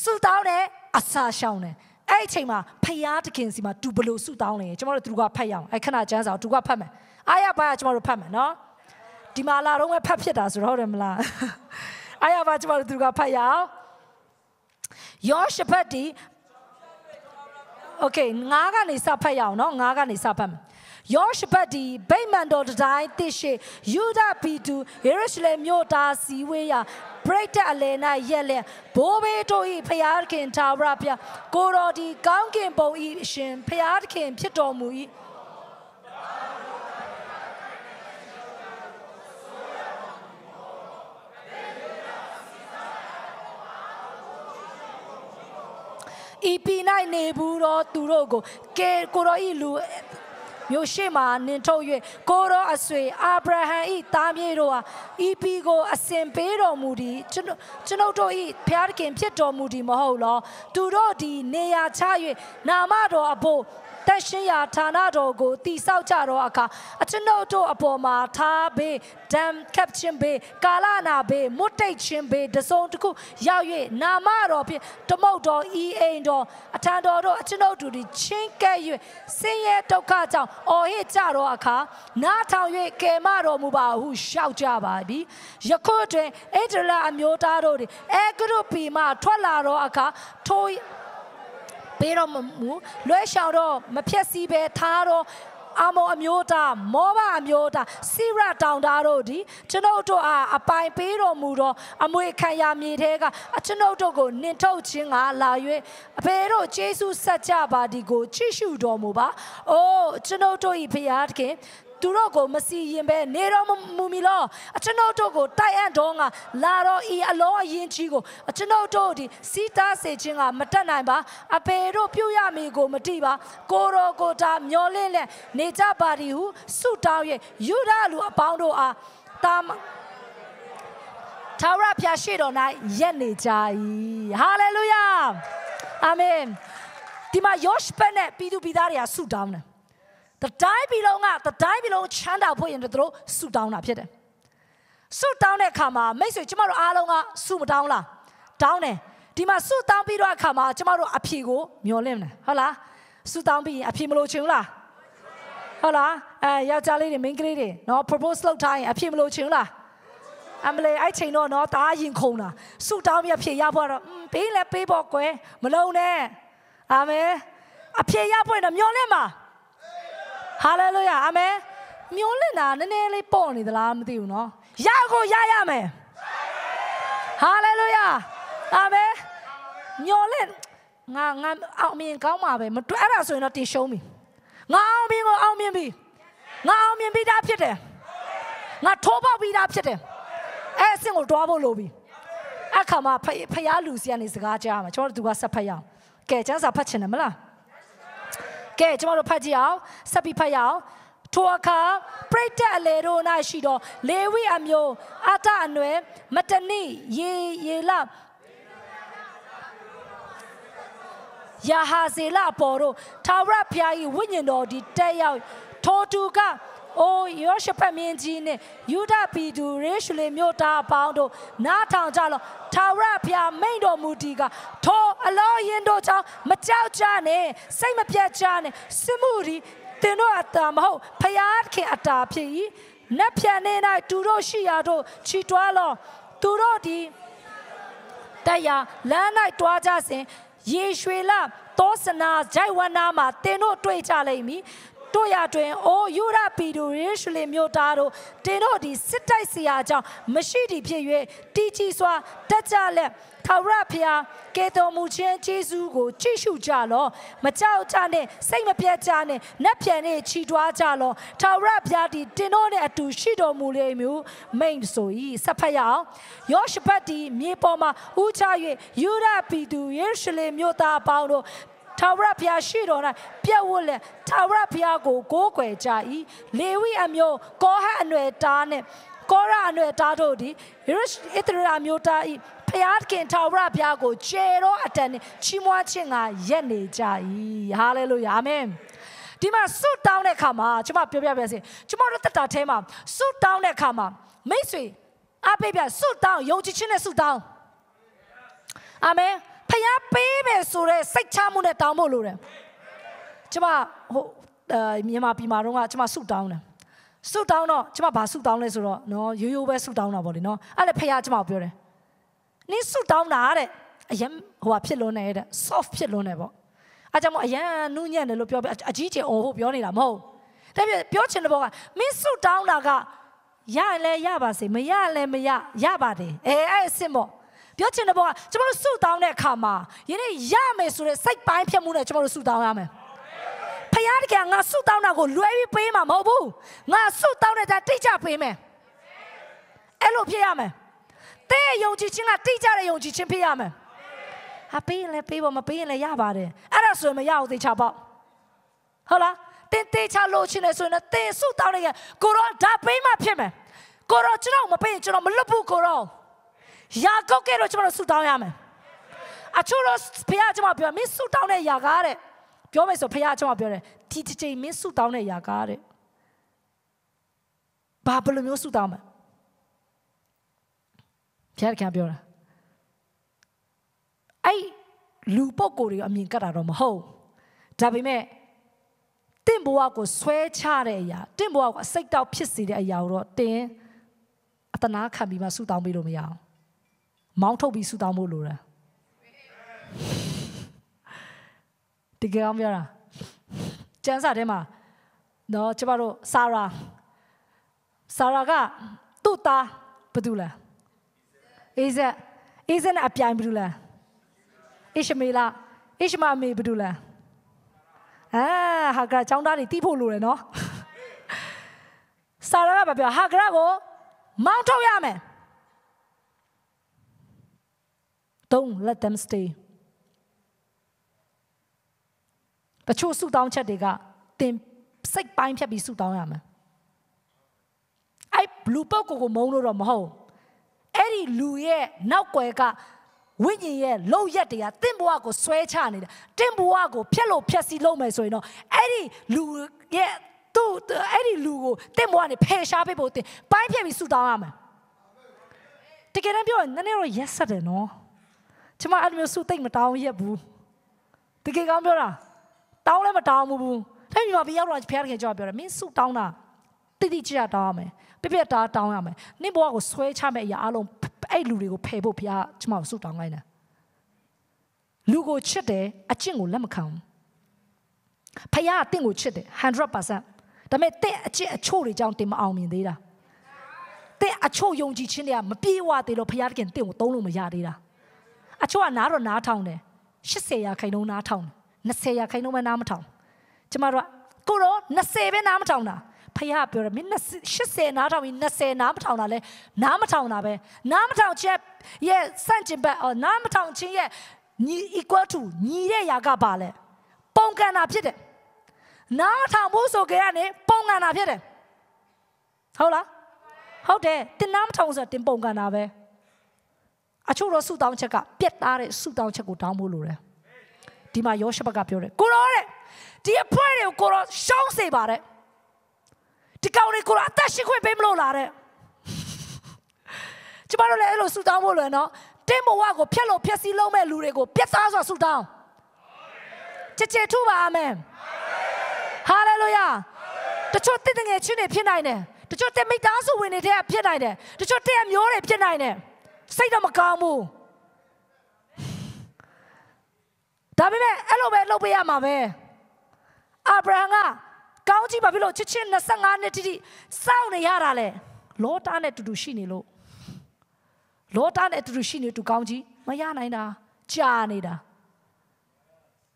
ဆုတောင်းတယ်အစာရှောင်တယ် အဲ့အချိန်မှာဖယားတခင်စီမှာသူဘလို့ဆုတောင်းလဲကျွန်တော်တို့သူကဖတ်ရအောင်အဲ့ခဏကျမ်းစာသူကဖတ်မယ်အားရပါရကျွန်တော်တို့ဖတ်မယ်နော်ဒီမှာလာတော့ပဲဖတ်ဖြစ်တာဆိုတော့ဟုတ်တယ်မလားအားရပါကျွန်တော်တို့သူကဖတ်ရအောင်ယောရှဖတ်ဒီ Okay ငါးကနေစဖတ်ရအောင်နော်ငါးကနေစဖတ်မယ် ယောရှဘတ်ဒီဗိမာန်တော်တိုင်းတရှိယူဒပီတူယေရုရှလင်မြို့သားစီဝေးရာပရိတ်အလယ်၌ရက်လက်ဘိုးဘေးတို့ဤဖျားခင်သာဝရဖျားကိုတော်ဒီကောင်းကင်ဘုံဤအရှင်ဖျားခင်ဖြစ်တော်မူ၏ဤပီ၌နေဘူးတော့သူတို့ကိုကဲကိုတော်ဤလူ မြို့ရှိမှနင်ထုတ်၍ကိုရောအဆွေအာဗြဟံဤသားမြေတို့ဟာဤပီကိုအစဉ်ပေးတော်မူသည်ကျွန်ုပ်ကျွန်ုပ်တို့ဤဘုရားသခင်ဖြစ်တော်မူသည်မဟုတ်လောသူတို့ဒီနေရာချ၍နာမတော်အဖို့ တန်ရှင်းရာဌာနတော်ကိုတိဆောက်ကြတော့အခါအကျွန်ုပ်တို့အပေါ်မှာထားဘေးဒမ်ကပ်ချင်းဘေးကာလနာဘေးမွတ်တိတ်ချင်းဘေးတစုံတစ်ခုရောက်၍နာမတော်ဖြင့်တမုတ်တော်ဤအိမ်တော်အထံတော်တို့အကျွန်ုပ်တို့ဒီချင်းကဲ့၍ဆင်းရဲဒုက္ခကြောင့်အော်ဟစ်ကြတော့အခါနားထောင်၍ကယ်မတော်မူပါဟုရှောက်ကြပါပြီယခုတွင်အိဒလအမျိုးသားတို့သည်အဲဂရုပီမှထွက်လာတော့အခါထို ပေးတော့မမူလွဲရှောင်တော့မဖြက်စီးပဲထားတော့အမောအမျိုးသားမောဘအမျိုးသားစိရတောင်သားတို့ဒီကျွန်ုပ်တို့အားအပိုင်ပေးတော်မူသောအမွေခံရမြေထဲကအကျွန်ုပ်တို့ကိုနင်ထုတ်ခြင်းကလာ၍အဖေတို့ယေရှုဆက်ကြပါဒီကိုချစ်ရှုတော်မူပါ။အိုးကျွန်ုပ်တို့၏ဖခင်တခင် သူတို့ကိုမစီရင်ပဲနေတော့မူမီလောအကျွန်ုပ်တို့ကိုတိုက်အံ့တော်ငါလာတော့ဤအလောအရင်ကြီးကိုအကျွန်ုပ်တို့ဒီစီးတားစေခြင်းကမတက်နိုင်ပါအပေတို့ပြုတ်ရမည်ကိုမတိပါကိုရောကိုတာမျောလင့်လက်နေကြပါသည်ဟုဆုတောင်း၍ယူဒလူအပေါင်းတို့အားတာထာဝရဘုရားရှိတော်၌ရက်နေကြ၏ဟာလေလုယာအာမင်ဒီမှာယောရှပနဲ့ပြည်သူပြည်သားတွေကဆုတောင်းတယ် တတိုင်းပြည်လုံးကတတိုင်းပြည်လုံးချမ်းသာဖို့ရင်တို့ဆုတောင်းတာဖြစ်တယ်ဆုတောင်းတဲ့အခါမှာမိတ်ဆွေကျမတို့အားလုံးကဆုမတောင်းလားတောင်းတယ်ဒီမှာဆုတောင်းပြီးတော့အခါမှာကျမတို့အဖြေကိုမျှော်လင့်တယ်ဟုတ်လားဆုတောင်းပြီးရင်အဖြေမလို့ချင်ဘူးလားဟုတ်လားအဲယောက်ျားလေးတွေမိန်းကလေးတွေနော် propose လုပ်ထားရင်အဖြေမလို့ချင်ဘူးလားအမလေးအဲ့ချိန်တော့နော်တားရင်ခုံတာဆုတောင်းပြီးအဖြေရဖို့တော့ပေးလဲပေးဖို့ကွယ်မလုံးနဲ့အာမင်အဖြေရဖို့တော့မျှော်လင့်ပါ ဟာလေလုယာအာမင်မျောလင့်တာနည်းနည်းလေးပေါ့နေသလားမသိဘူးနော်ရကိုရရမယ်ဟာလေလုယာအာမင်မျောလင့်ငါငါအောင်မြင်ကောင်းပါပဲမတွေ့အဲ့ဒါဆိုရင်တော့တင်ရှုံးပြီငါအောင်မြင်ကိုအောင်မြင်ပြီငါအောင်မြင်ပြီးသားဖြစ်တယ်ငါထိုးပေါက်ပြီးသားဖြစ်တယ်အဲ့အဆင့်ကိုတွားဖို့လိုပြီအခါမှာဖယားလူစီကနေစကားကြားမှာကျွန်တော်တို့ကဆက်ဖတ်ရအောင်ကဲကျမ်းစာဖတ်ချင်တယ်မလား ကဲကျမတို့ဖတ်ကြည့်အောင်ဆက်ပြီးဖတ်ရအောင်ထိုအခါပရိသတ်အလေတို့၌ရှိသောလေဝိအမျိုးအတအနွယ်မတနိရေရေလယာဟာဇေလပေါ်တို့ထာဝရဘုရား၏ဝိညာဉ်တော်ဒီတက်ရောက်ထိုသူက အိုယောရှဖတ်မင်းကြီးနဲ့ယူဒပြည်သူရေရှုလေမြို့သားအပေါင်းတို့နားထောင်ကြလောထာဝရဘုရားမိန်တော်မူဒီကထိုအလောရင်တို့ကြောင့်မကြောက်ကြနဲ့စိတ်မပြတ်ကြနဲ့စစ်မှုဒီတင်တို့အတာမဟုတ်ဖျားခင်အတာဖြစ်၏နတ်ဖြန်နေ၌သူတို့ရှိရာတို့ချီတွားလောသူတို့ဒီတရားလမ်း၌တွားကြစဉ်ယေရွှေလသောစနာဂျိုင်ဝနာမှာတင်တို့တွေ့ကြလိမ့်မည် တို့ရတွင်အိုယူရပီတို့ယေရှုလေမြို့သားတို့တင်တို့ဒီစစ်တိုက်စရာကြောင့်မရှိသည်ဖြစ်၍တီကြီးစွာတက်ကြလက်ထာဝရဘုရားကဲတော်မူခြင်းကျေးဇူးကိုကြည့်ရှုကြလောမကြောက်ကြနဲ့စိတ်မပြတ်ကြနဲ့နတ်ပြန်နဲ့ချီတွားကြလောထာဝရဘုရားဒီတင်တို့နဲ့အတူရှိတော်မူလေမျိုးမိန်ဆို၏ဆက်ဖတ်ရအောင်ယောရှဖတ်ဒီမြေပေါ်မှာဦးချ၍ယူရပီသူယေရှုလေမြို့သားအပေါင်းတို့ ထာဝရဘုရားရှိတော်၌ပြတ်ဝတ်လက်ထာဝရဘုရားကိုကိုးကွယ်ကြ၏လေဝိအမျိုးကောဟတ်အနွယ်သားနှင့်ကောရအနွယ်သားတို့သည်ယေရုရှဣသရေလမျိုးသား၏ဖျားခင်ထာဝရဘုရားကိုခြေတော်အတန်နဲ့ချီးမွမ်းခြင်းကရက်နေကြ၏ဟာလေလုယာအာမင်ဒီမှာစွတ်တောင်းတဲ့အခါမှာကျွန်မပြောပြပြစီကျွန်မတို့တက်တာထဲမှာစွတ်တောင်းတဲ့အခါမှာမိတ်ဆွေအပိပြစွတ်တောင်းယုံကြည်ခြင်းနဲ့စွတ်တောင်းအာမင် ဖျားပေးမယ်ဆိုတဲ့စိတ်ချမှုနဲ့တောင်းဖို့လိုတယ်ကျမဟိုမြန်မာပြည်မှာတော့ကကျမဆုတောင်းတယ်ဆုတောင်းတော့ကျမဘာဆုတောင်းလဲဆိုတော့နော်ရိုးရိုးပဲဆုတောင်းတာပေါ့လေနော်အဲ့လေဖခင်ကျမပြောတယ်နင်းဆုတောင်းတာတဲ့အရင်ဟိုဟာဖြစ်လွန်းနေတဲ့ soft ဖြစ်လွန်းနေပေါ့အားကြောင့်မအရင်နူးညံ့တယ်လို့ပြောပြအကြီးကျယ်အောင်ဟုတ်ပြောနေတာမဟုတ်ဒါပြပြောချင်တဲ့ဘောကမင်းဆုတောင်းတာကရရင်လည်းရပါစေမရရင်လည်းမရရပါတယ်အဲအဲ့အစ်စ်ပေါ့ ပြောချင်တဲ့ဘောကကျမတို့ဆုတောင်းတဲ့အခါမှာယနေ့ရမယ်ဆိုတဲ့စိတ်ပိုင်းဖြတ်မှုနဲ့ကျမတို့ဆုတောင်းရမယ်ဖယားတကယ်ငါဆုတောင်းတာကိုလွဲပြီးပေးမှာမဟုတ်ဘူးငါဆုတောင်းတဲ့တိတ်ကြပေးမယ်အဲ့လိုဖြစ်ရမယ်တဲ့ယုံကြည်ခြင်းကတိတ်ကြတဲ့ယုံကြည်ခြင်းဖြစ်ရမယ်ဟာပေးရင်လည်းပေးပါမပေးရင်လည်းရပါတယ်အဲ့ဒါဆိုရင်မရဘူးသေချာပေါ့ဟုတ်လားတင်သေချာလို့ချင်းနေဆိုရင်တင်ဆုတောင်းနေရကိုရောဒါပေးမှဖြစ်မယ်ကိုရောကျွန်တော်မပေးရင်ကျွန်တော်မလွတ်ဘူးကိုရော ယာကုပ်ကဲတော့ကျွန်တော်ဆုတောင်းရမယ်အချို့တော့ဘုရားကျွန်မပြောမင်းဆုတောင်းတဲ့ယာကားတဲ့ပြောမယ်ဆိုဖခင်ကျွန်မပြောတယ်ဒီတစ်ချိန်မင်းဆုတောင်းတဲ့ຢာကားတဲ့ဘာဘယ်လိုမျိုးဆုတောင်းမလဲဖခင်ခင်ပြောတာအဲ့လူပုဂ္ဂိုလ်တွေအမြင်ကတ်တာတော့မဟုတ်ဒါပေမဲ့တင့်ဘဝကိုဆွဲချတဲ့အရာတင့်ဘဝကိုအစိတ်တောက်ဖြစ်စေတဲ့အရာကိုတော့တင်းအတနာခံပြီးမှဆူတောင်းပေးလို့မရအောင် မောင်းထုတ်ပြီးဆူတောင်းဖို့လိုတယ်တကယ်အောင်ပြောတာကျန်းစာထဲမှာနော်ကျမတို့ဆာရာဆာရာကသူ့သားဘာတူလဲအေးဇက်အေးဇက်နဲ့အပြိုင်ဘာတူလဲဣရှမေလဣရှမာမေဘာတူလဲအာဟာဂရာចောင်းသားတွေတီးဖို့လိုတယ်နော်ဆာရာကဘာပြောဟာဂရာကိုမောင်းထုတ်ရမယ် Don't let them stay တချို့ဆူတောင်းချက်တွေကတင်စိတ်ပိုင်းဖြတ်ပြီးဆူတောင်းရမယ်အဲ့လူပုတ်ကိုကိုမုန်းလို့တော့မဟုတ်အဲ့ဒီလူရဲ့နောက်ွယ်ကဝိညာဉ်ရဲ့လုံရက်တွေကတင့်ဘဝကိုဆွဲချနေတာတင့်ဘဝကိုဖျက်လို့ဖျက်စီးလုပ်မယ်ဆိုရင်တော့အဲ့ဒီလူရဲ့သူ့အဲ့ဒီလူကိုတင့်ဘဝနဲ့ဖယ်ရှားပေးဖို့တင်ပိုင်းဖြတ်ပြီးဆူတောင်းရမယ်တကယ်တမ်းပြောရင်နည်းနည်းတော့ရက်ဆက်တယ်နော် ကျမအဲ့လိုမျိုးဆူသိမ့်မတောင်းရက်ဘူးတကယ်ကောင်းပြောတာတောင်းလည်းမတောင်းဘူးအဲ့ဒီမှာဘီရောက်တော့ဖះခင်ကြောက်ပြောတယ်မင်းဆူတောင်းတာတိတိကျကျတောင်းရမယ်ပြပြတာတောင်းရမယ်နင့်ဘဝကိုဆွဲချမဲ့အရာအလုံးအဲ့လူတွေကိုဖယ်ဖို့ဘုရားကျမကိုဆုတောင်းလိုက်တာလူကိုချစ်တယ်အကျင့်ကိုလက်မခံဘူးဖခင်ကတင့်ကိုချစ်တယ်100%ဒါပေမဲ့တင့်အကျင့်အချို့တွေကြောင့်တင်မအောင်မြင်သေးတာတင့်အချို့ယုံကြည်ခြင်းတွေကမပြေဝသေးလို့ဖခင်တင့်ကိုသုံးလို့မရသေးတာ အချို့ကနားတော့နားထောင်တယ်80ရာခိုင်နှုန်းနားထောင်တယ်20ရာခိုင်နှုန်းပဲနားမထောင်ကျမတို့ကကိုတော့20ပဲနားမထောင်တာဖခင်ပြောတယ်မင်း80နားထောင်ပြီး20နားမထောင်တာလဲနားမထောင်တာပဲနားမထောင်ချက်ရဲ့စန့်ကျင်ဘက်အော်နားမထောင်ခြင်းရဲ့ညီ equal to ညီတဲ့ຢာကပါလဲပုံကန်တာဖြစ်တယ်နားမထောင်ဖို့ဆိုကြကနေပုံကန်တာဖြစ်တယ်ဟုတ်လားဟုတ်တယ်တင်နားမထောင်ဆိုတင်ပုံကန်တာပဲ အချို့တော့ဆူတောင်းချက်ကပြက်သားတဲ့ဆူတောင်းချက်ကိုတောင်းဖို့လိုတယ်ဒီမှာယောရှဘကပြောတယ်ကိုရောတဲ့ဒီအဖွဲတွေကိုကိုရောရှောင်းစေပါတဲ့ဒီကောင်တွေကိုအသက်ရှိခွင့်ပေးမလို့လားတဲ့ကျမတို့လည်းအဲ့လိုဆူတောင်းဖို့လွယ်နော်တင်းဘဝကိုဖျက်လို့ဖျက်ဆီးလုံးမဲ့လူတွေကိုပြတ်သားစွာဆူတောင်းချစ်ချစ်ထူပါအာမင်ဟာလေလုယာတချို့တည်ငယ်ချင်းတွေဖြစ်နိုင်တယ်တချို့တဲ့မိသားစုဝင်တွေတဲ့ဖြစ်နိုင်တယ်တချို့တဲ့မျိုးတွေဖြစ်နိုင်တယ် စိတ်တော့မကောင်းဘူးဒါပေမဲ့အဲ့လိုပဲလုပ်ပေးရမှာပဲအာဗြဟံကကောင်းကြီးဘာဖြစ်လို့ချစ်ချင်း25နှစ်တိတိစောင့်နေရတာလဲလောတာနဲ့တူတူရှိနေလို့လောတာနဲ့တူတူရှိနေတူကောင်းကြီးမရနိုင်တာကြာနေတာ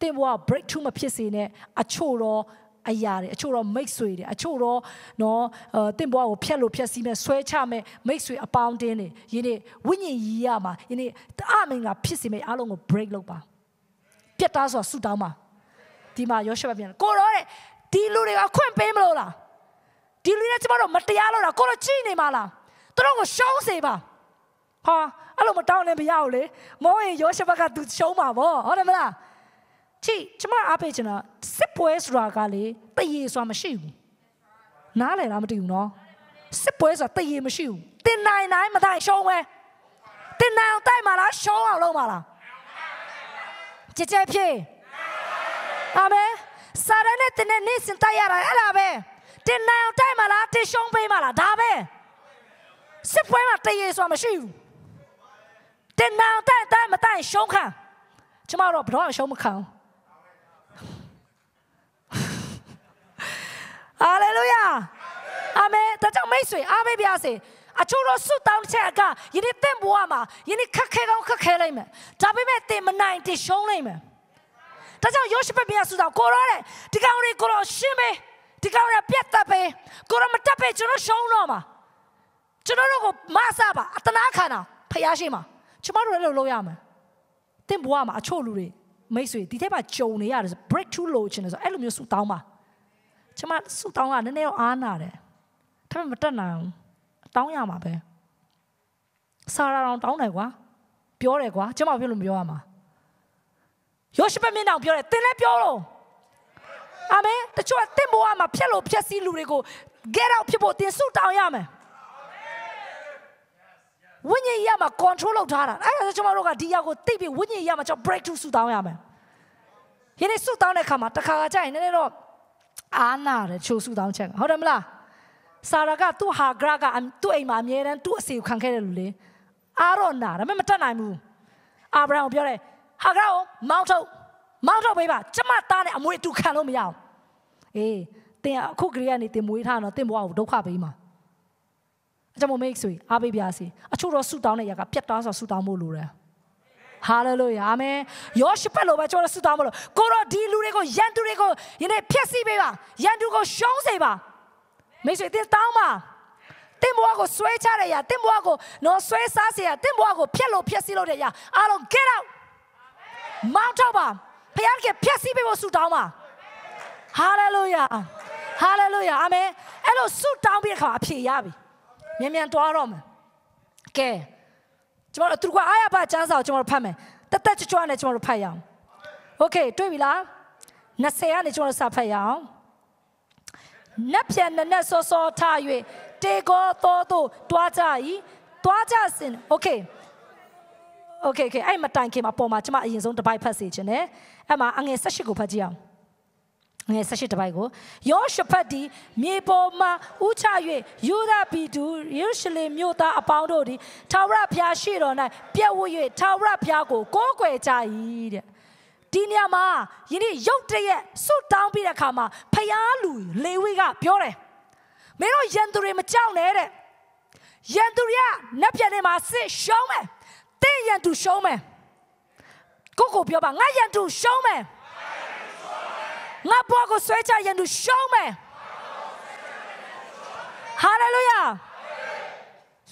တင်ဘဝ breakthrough မဖြစ်စေနဲ့အချို့တော့ အရာတွေအချို့တော့မိတ်ဆွေတွေအချို့တော့နော်အဲတင့်ဘွားကိုဖျက်လို့ဖျက်စီးမဲ့ဆွဲချမဲ့မိတ်ဆွေအပေါင်းတင်းတွေယနေ့ဝိညာဉ်ကြီးရမှာယနေ့အမင်္ဂလာဖြစ်စီမဲ့အားလုံးကို break လုပ်ပါပြတ်သားစွာဆူတောင်းပါဒီမှာယောရှုပြန်ကိုရောတဲ့ဒီလူတွေအခွင့်ပေးမလို့လားဒီလူတွေကျမတို့မတရားလို့လားကိုရောကြည့်နေမှာလားသူတို့ကိုရှုံးစေပါဟာအဲ့လိုမတောင်းလည်းမရဘူးလေမောရင်ယောရှုကသူရှုံးမှာဗောဟုတ်တယ်မလား ကြည့်ကျမအားပေးချင်တာစစ်ပွဲဆိုတာကလေတရေဆိုတာမရှိဘူးနားလည်လားမသိဘူးနော်စစ်ပွဲဆိုတာတရေမရှိဘူးတင်နိုင်နိုင်မတိုင်းရှုံးပဲတင်နိုင်အောင်တိုက်မှာလားရှုံးအောင်လုပ်မှာလားကြကြဖြေအာမင်စာရနဲ့တင်နဲ့နေစင်တိုက်ရတာအဲ့ဒါပဲတင်နိုင်အောင်တိုက်မှာလားတင်ရှုံးပေးမှာလားဒါပဲစစ်ပွဲမှာတရေဆိုတာမရှိဘူးတင်နိုင်အောင်တိုက်တိုက်မတိုက်ရှုံးခံကျမတို့ဘယ်တော့ရှုံးမခံဘူး ဟာလေလုယာအာမင်ဒါကြောင့်မိတ်ဆွေအားပေးပါစေအချို့တော့ဆုတောင်းချက်ကယနေ့တင့်ဘဝမှာယနေ့ခက်ခဲကောင်းခက်ခဲလိုက်မယ်ဒါပေမဲ့တင်မနိုင်တင်ရှုံးလိုက်မယ်ဒါကြောင့်ယောရှုဘပြန်ဆုတောင်းကိုရောတဲ့ဒီကောင်တွေကိုရောရှင်းပေးဒီကောင်ရပြတ်တတ်ပေးကိုရောမတတ်ပေးကျွန်တော်ရှုံးတော့မှာကျွန်တော်တို့ကိုမဆပါအတနာခံတာဖျားရှိမှာကျမတို့လည်းလုပ်ရမယ်တင့်ဘဝမှာအချို့လူတွေမိတ်ဆွေဒီထက်မှကြုံနေရတယ် breakthrough လို့ချင်တယ်ဆိုအဲ့လိုမျိုးဆုတောင်းပါ ကျမဆူတောင်းကနည်းနည်းတော့အားနာတယ်ဒါပေမဲ့မတက်နိုင်ဘူးတောင်းရမှာပဲဆာရာတော်တောင်းတယ်ကွာပြောတယ်ကွာကျမပြောလို့မပြောရမှာယောရှုဘမင်းတော်ပြောတယ်သင်လည်းပြောလို့အာမင်တချို့ကတင့်ဘဝမှာဖြက်လို့ဖြက်စီးလူတွေကို get out ဖြစ်ဖို့တင်ဆုတောင်းရမယ်ဝိညာဉ်ရမှာ control လုပ်ထားတာအဲ့ဒါဆိုကျွန်တော်တို့ကဒီရောက်ကိုသိပြီးဝိညာဉ်ရမှာကျွန်တော် breakthrough ဆုတောင်းရမယ်ယနေ့ဆုတောင်းတဲ့အခါမှာတစ်ခါကကြာရင်နည်းနည်းတော့ အာနာတယ်ချိုးဆုတောင်းချက်ဟုတ်တယ်မလားဆာရာကသူ့ဟာဂရကသူ့အိမ်မှာအမြဲတမ်းသူ့အစီကိုခံခဲ့တယ်လို့လေအားတော့နာဒါပေမဲ့မတတ်နိုင်ဘူးအာဗြဟံကိုပြောတယ်ဟာဂရကိုမောင်းထုတ်မောင်းထုတ်ပေးပါကျမသားနဲ့အမွေတူခံလို့မရအောင်အေးတင်အခုကလေးကနေတင်မွေးထားတော့တင်ဘဝကိုဒုက္ခပေးမှာအကြောင်းမိတ်ဆွေအားပေးပါစေအချို့တော့ဆူတောင်းတဲ့ຢာကပြတ်သားစွာဆူတောင်းဖို့လိုတယ် ဟာလေလုယာအာမင်ယောရှုဖတ်လို့ပဲကျွန်တော်ဆူတောင်းမလို့ကိုတော့ဒီလူတွေကိုယန်သူတွေကိုယနေ့ဖျက်ဆီးပေးပါယန်သူကိုရှုံးစေပါမိတ်ဆွေတင်တောင်းပါတင်ဘွားကိုဆွဲချတဲ့ຢာတင်ဘွားကိုနော်ဆွဲစားစေရတင်ဘွားကိုဖျက်လို့ဖျက်ဆီးလို့တဲ့ຢာအားလုံး get out မောင်းတော့ပါဘုရားကဖျက်ဆီးပေးဖို့ဆူတောင်းပါဟာလေလုယာဟာလေလုယာအာမင်အဲ့လိုဆူတောင်းပြီးတဲ့အခါအဖြေရပြီမြန်မြန်တွားတော့မယ်ကဲ ကျွန်တော်တို့သူကအားရပါကျမ်းစာကိုကျွန်တော်တို့ဖတ်မယ်တက်တက်ကြွကြွနဲ့ကျွန်တော်တို့ဖတ်ရအောင်โอเคတွေ့ပြီလား20ကနေကျွန်တော်တို့စဖတ်ရအောင်နက်ပြန်နဲ့နဲ့စောစောထား၍တေကောသောတို့တွားကြ၏တွားကြစင်โอเคโอเคโอเคအဲ့မတိုင်ခင်မှာပေါ်မှာကျွန်မအရင်ဆုံးတစ်ပိုက်ဖတ်စီခြင်းနဲ့အဲ့မှာအငယ်18ကိုဖတ်ကြည့်အောင် ငယ်ဆက်ရှိတစ်ပိုက်ကိုယောရှဖတ်ဒီမြေပေါ်မှာဥချ၍ယူဒပြည်သူယေရုရှလင်မြို့သားအပေါင်းတို့သည်ထာဝရဘုရားရှိတော်၌ပြည့်ဝ၍ထာဝရဘုရားကိုကိုးကွယ်ကြ၏တဲ့ဒီနေရာမှာယနေ့ရုတ်တရက်ဆွတ်တောင်းပြီးတဲ့အခါမှာဖျားလူလေဝိကပြောတယ်မင်းတို့ယန်သူတွေမကြောက်နဲ့တဲ့ယန်သူတွေကနက်ပြန်နေမှာစစ်ရှုံးမယ်တဲ့ယန်သူရှုံးမယ်ကိုကိုပြောပါငါယန်သူရှုံးမယ် ငါဘွားကိုဆွဲချရန်သူရှုံးမယ်ဟာလေလုယာ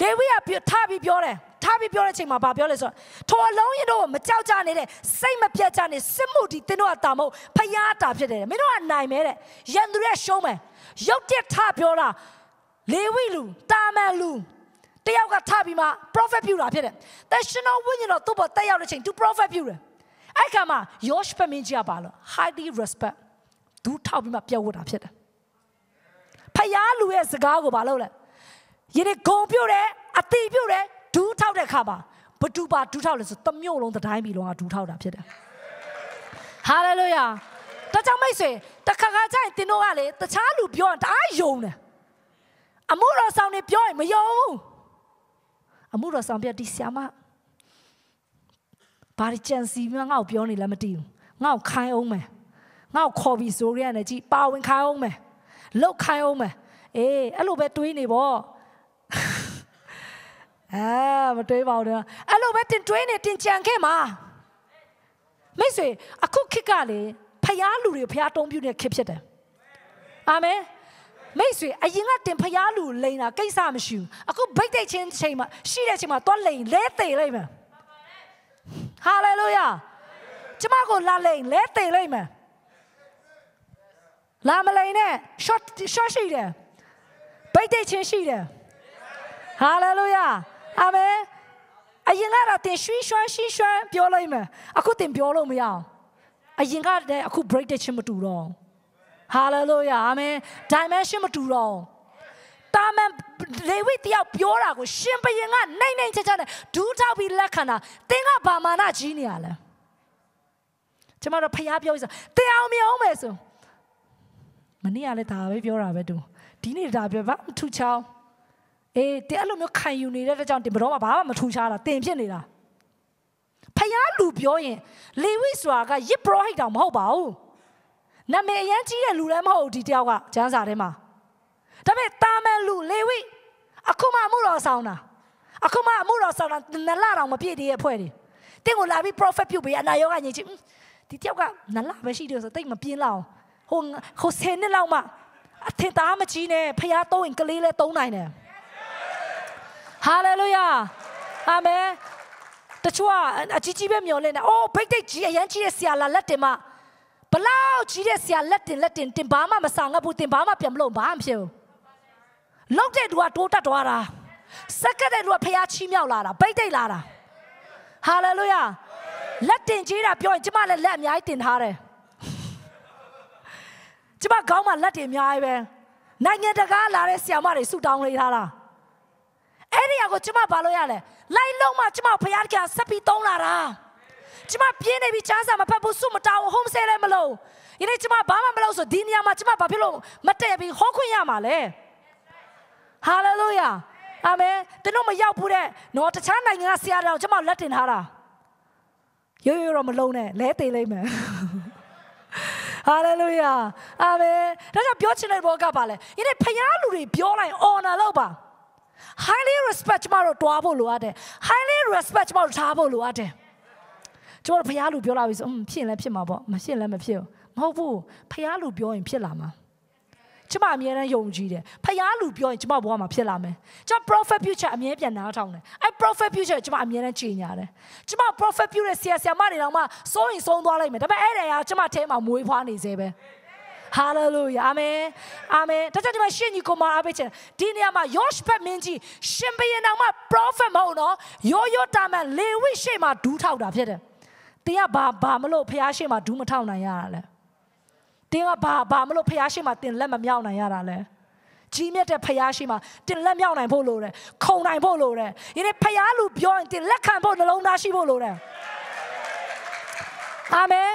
လေဝိယပြထားပြီးပြောတယ်ထားပြီးပြောတဲ့အချိန်မှာဗာပြောလဲဆိုတော့ထိုအလုံးရင်တို့မကြောက်ကြနဲ့တဲ့စိတ်မပြတ်ကြနဲ့စစ်မှုဒီတင်းတို့ကတာမဟုတ်ဖျားတာဖြစ်တယ်မင်းတို့ကနိုင်မဲတဲ့ရန်သူရဲ့ရှုံးမယ်ရုတ်တက်ထားပြောတာလေဝိလူတာမန်လူတယောက်ကထပြီးမှ prophet ပြုတာဖြစ်တယ်။แต่ရှင်တော်ဝိညာဉ်တော်သူ့ဘောတက်ရောက်တဲ့ချိန် तू prophet ပြုတယ်။အဲ့ခါမှာ Yosh ဖမင်းကြီးကပါလို့ highly respect ဒူးထောက်ပြီးမှပြတ်ဝတ်တာဖြစ်တယ်ဖယားလူရဲ့စကားကိုမလုပ်လဲယနေ့ဂုံပြုတ်တယ်အတိပြုတ်တယ်ဒူးထောက်တဲ့ခါမှာဘဒူပါဒူးထောက်လဲဆိုတမျိုးလုံးတိုင်းပြည်လုံးကဒူးထောက်တာဖြစ်တယ်ဟာလေလုယာတကြောင်မိတ်ဆွေတခါခါကျရင်တင်းတို့ကလေတခြားလူပြောရင်တအားယုံတယ်အမှုတော်ဆောင်နေပြောရင်မယုံဘူးအမှုတော်ဆောင်ပြဒီဆ iam မဘာကြံစီမငါ့ကိုပြောနေလဲမသိဘူးငါ့ကိုခိုင်းအောင်မယ် ငါ့ကိုခေါ်ပြီးဆိုရရတယ်ကြည်ပါဝင်ခိုင်းအောင်မယ်လောက်ခိုင်းအောင်မယ်အေးအဲ့လိုပဲတွေးနေပေါ့အာမတွေးပါဘူးတော့အဲ့လိုပဲတင်တွေးနေတင်ကြံခဲ့မှာမိတ်ဆွေအခုခေတ်ကလေဖျားလူတွေဖျားတုံးပြနေတဲ့ခေတ်ဖြစ်တယ်အာမင်မိတ်ဆွေအရင်ကတင်ဖျားလူလိန်တာကိစ္စမရှိဘူးအခုဗိတ်တိတ်ချင်းချိန်မှာရှိတဲ့ချိန်မှာသွားလိန်လဲသေးလိုက်မယ်ဟာလေလုယာကျမကိုလာလိန်လဲသေးလိုက်မယ် လာမလိန်နဲ့ short short ရှိတယ်ဗိတ်တိတ်ချင်းရှိတယ်ဟာလေလုယာအာမင်အရင်ကတော့တင်ရွှေရွှမ်းရှိရွှမ်းပြောလိုက်မယ်အခုတင်ပြောလို့မရအောင်အရင်ကတည်းအခု break တဲ့ချင်းမတူတော့ဟာလေလုယာအာမင် dimension မတူတော့တာမန်လေဝိတယောက်ပြောတာကိုရှင်ဘရင်ကနိုင်နိုင်ချာချာနဲ့ဒူးထောက်ပြီးလက်ခံတာတင်းကဘာမာနကြီးနေရလဲကျမတို့ဖျားပြောဆိုတင်းအောင်မြောင်းမယ်ဆို မနေ့ကလည်းဒါပဲပြောတာပဲတူဒီနေ့ဒါပြောဘာမထူချောင်းအေးတင်အဲ့လိုမျိုးခံယူနေတဲ့တဲ့ကြောင့်တင်ဘတော်မှာဘာမှမထူချားတာတင်ဖြစ်နေတာဖယားလူပြောရင်လေဝိစွာကရစ်ပရောဟိတ်တောင်မဟုတ်ပါဘူးနာမည်အရန်ကြီးတဲ့လူလည်းမဟုတ်ဒီတယောက်ကကျမ်းစာထဲမှာဒါပေမဲ့တာမန်လူလေဝိအခုမှအမှုတော်ဆောင်တာအခုမှအမှုတော်ဆောင်တာနလတောင်မပြည့်သေးရဲ့အဖွဲ့တွေတင်းကိုလာပြီး prophet ပြုတ်ပေးအနာရောဂါညင်ချင်ဒီတယောက်ကနလပဲရှိတယ်ဆိုတိတ်မပြင်းလောက် ဟိုဟိုဆယ်နှစ်လောက်မှအထင်သားမကြီးနဲ့ဖခင်သုံးရင်ကလေးလည်းသုံးနိုင်တယ်ဟာလေလုယာအာမင်တချို့ကအကြီးကြီးပဲမျောလင့်တယ်အိုးဘိတ်တိတ်ကြီးအရန်ကြီးတဲ့ဆရာလာလက်တင်မဘလောက်ကြီးတဲ့ဆရာလက်တင်လက်တင်တင်ဘာမှမဆာငတ်ဘူးတင်ဘာမှပြန်မလို့ဘာမှမဖြစ်ဘူးလောက်တဲ့သူကတိုးတက်သွားတာစက္ကတဲ့သူကဖះချီးမြောက်လာတာဘိတ်တိတ်လာတာဟာလေလုယာလက်တင်ကြီးတာပြောရင်ကျမလည်းလက်အများကြီးတင်ထားတယ် ကျမခေါင်းမှာလက်တွေအများကြီးပဲနိုင်ငံတကာလာတဲ့ဆရာမတွေဆူတောင်းလေးထားတာအဲ့ဒီအကိုကျမဘာလို့ရလဲလိုက်လုံးမှကျမဖရားကဆက်ပြီးသုံးလာတာကျမပြင်းနေပြီချမ်းစာမဖတ်ဘူးစုမတောင်း home stay လည်းမလုပ်ယနေ့ကျမဘာမှမလုပ်ဆိုဒီနေရာမှာကျမဘာဖြစ်လို့မတည့်ပြီးဟောခွင့်ရမှာလဲ hallelujah အာမင်ကျွန်တော်မရောက်ဘူးတဲ့နော်တခြားနိုင်ငံကဆရာတော်ကျမလက်တင်ထားတာရိုးရိုးတော့မလုံးနဲ့လဲသေးလိမ့်မယ် ဟာလေလုယာအာမင်ဒါကြောင့်ပြောချင်တဲ့ဘောကပါလေဒီနေ့ဖခင်လူတွေပြောလိုက် honor လုပ်ပါ highly respect ကျမတို့တွားဖို့လိုအပ်တယ် highly respect ကျမတို့ထားဖို့လိုအပ်တယ်ကျမတို့ဖခင်လူပြောလာပြီဆိုอืมဖြစ်လည်းဖြစ်မှာပေါ့မဖြစ်လည်းမဖြစ်ဘူးမဟုတ်ဘူးဖခင်လူပြောရင်ဖြစ်လာမှာ ကျမအမြဲတမ်းယုံကြည်တယ်ဖခင်လူပြောရင်ကျမဘဝမှာဖြစ်လာမယ်ကျမ prophet future အမြဲပြန်နားထောင်တယ်အဲ prophet future ကျမအမြဲတမ်းကြည်ညာတယ်ကျမ prophet future ဆရာဆရာမတွေတော့မှစိုးရင်ဆုံးသွားလိုက်မယ်ဒါပေမဲ့အဲ့ဒါကကျမထဲမှာမွေးဖွားနေသေးပဲ Hallelujah. Amen. Amen. ဒါကြောင့်ဒီမှာရှင်ကြီးကိုမအားပေးချင်ဒီနေရာမှာယောရှဖက်မင်းကြီးရှင်ဘုရင်တော်မှာ prophet မဟုတ်တော့ယောယောတာမန်လေဝိရှေ့မှာဒူးထောက်တာဖြစ်တယ်။တင်းကဘာဘာမလို့ဖះရှေ့မှာဒူးမထောက်နိုင်ရတာလဲ။ တင်းကဘာဘာမလို့ဖះရှေ့မှာတင်လက်မမြောက်နိုင်ရတာလဲ။ကြီးမြတ်တဲ့ဖះရှိမှာတင်လက်မြောက်နိုင်ဖို့လိုတယ်ခုံနိုင်ဖို့လိုတယ်ဒီနေ့ဖះလူပြောရင်တင်လက်ခံဖို့နှလုံးသားရှိဖို့လိုတယ်အာမင်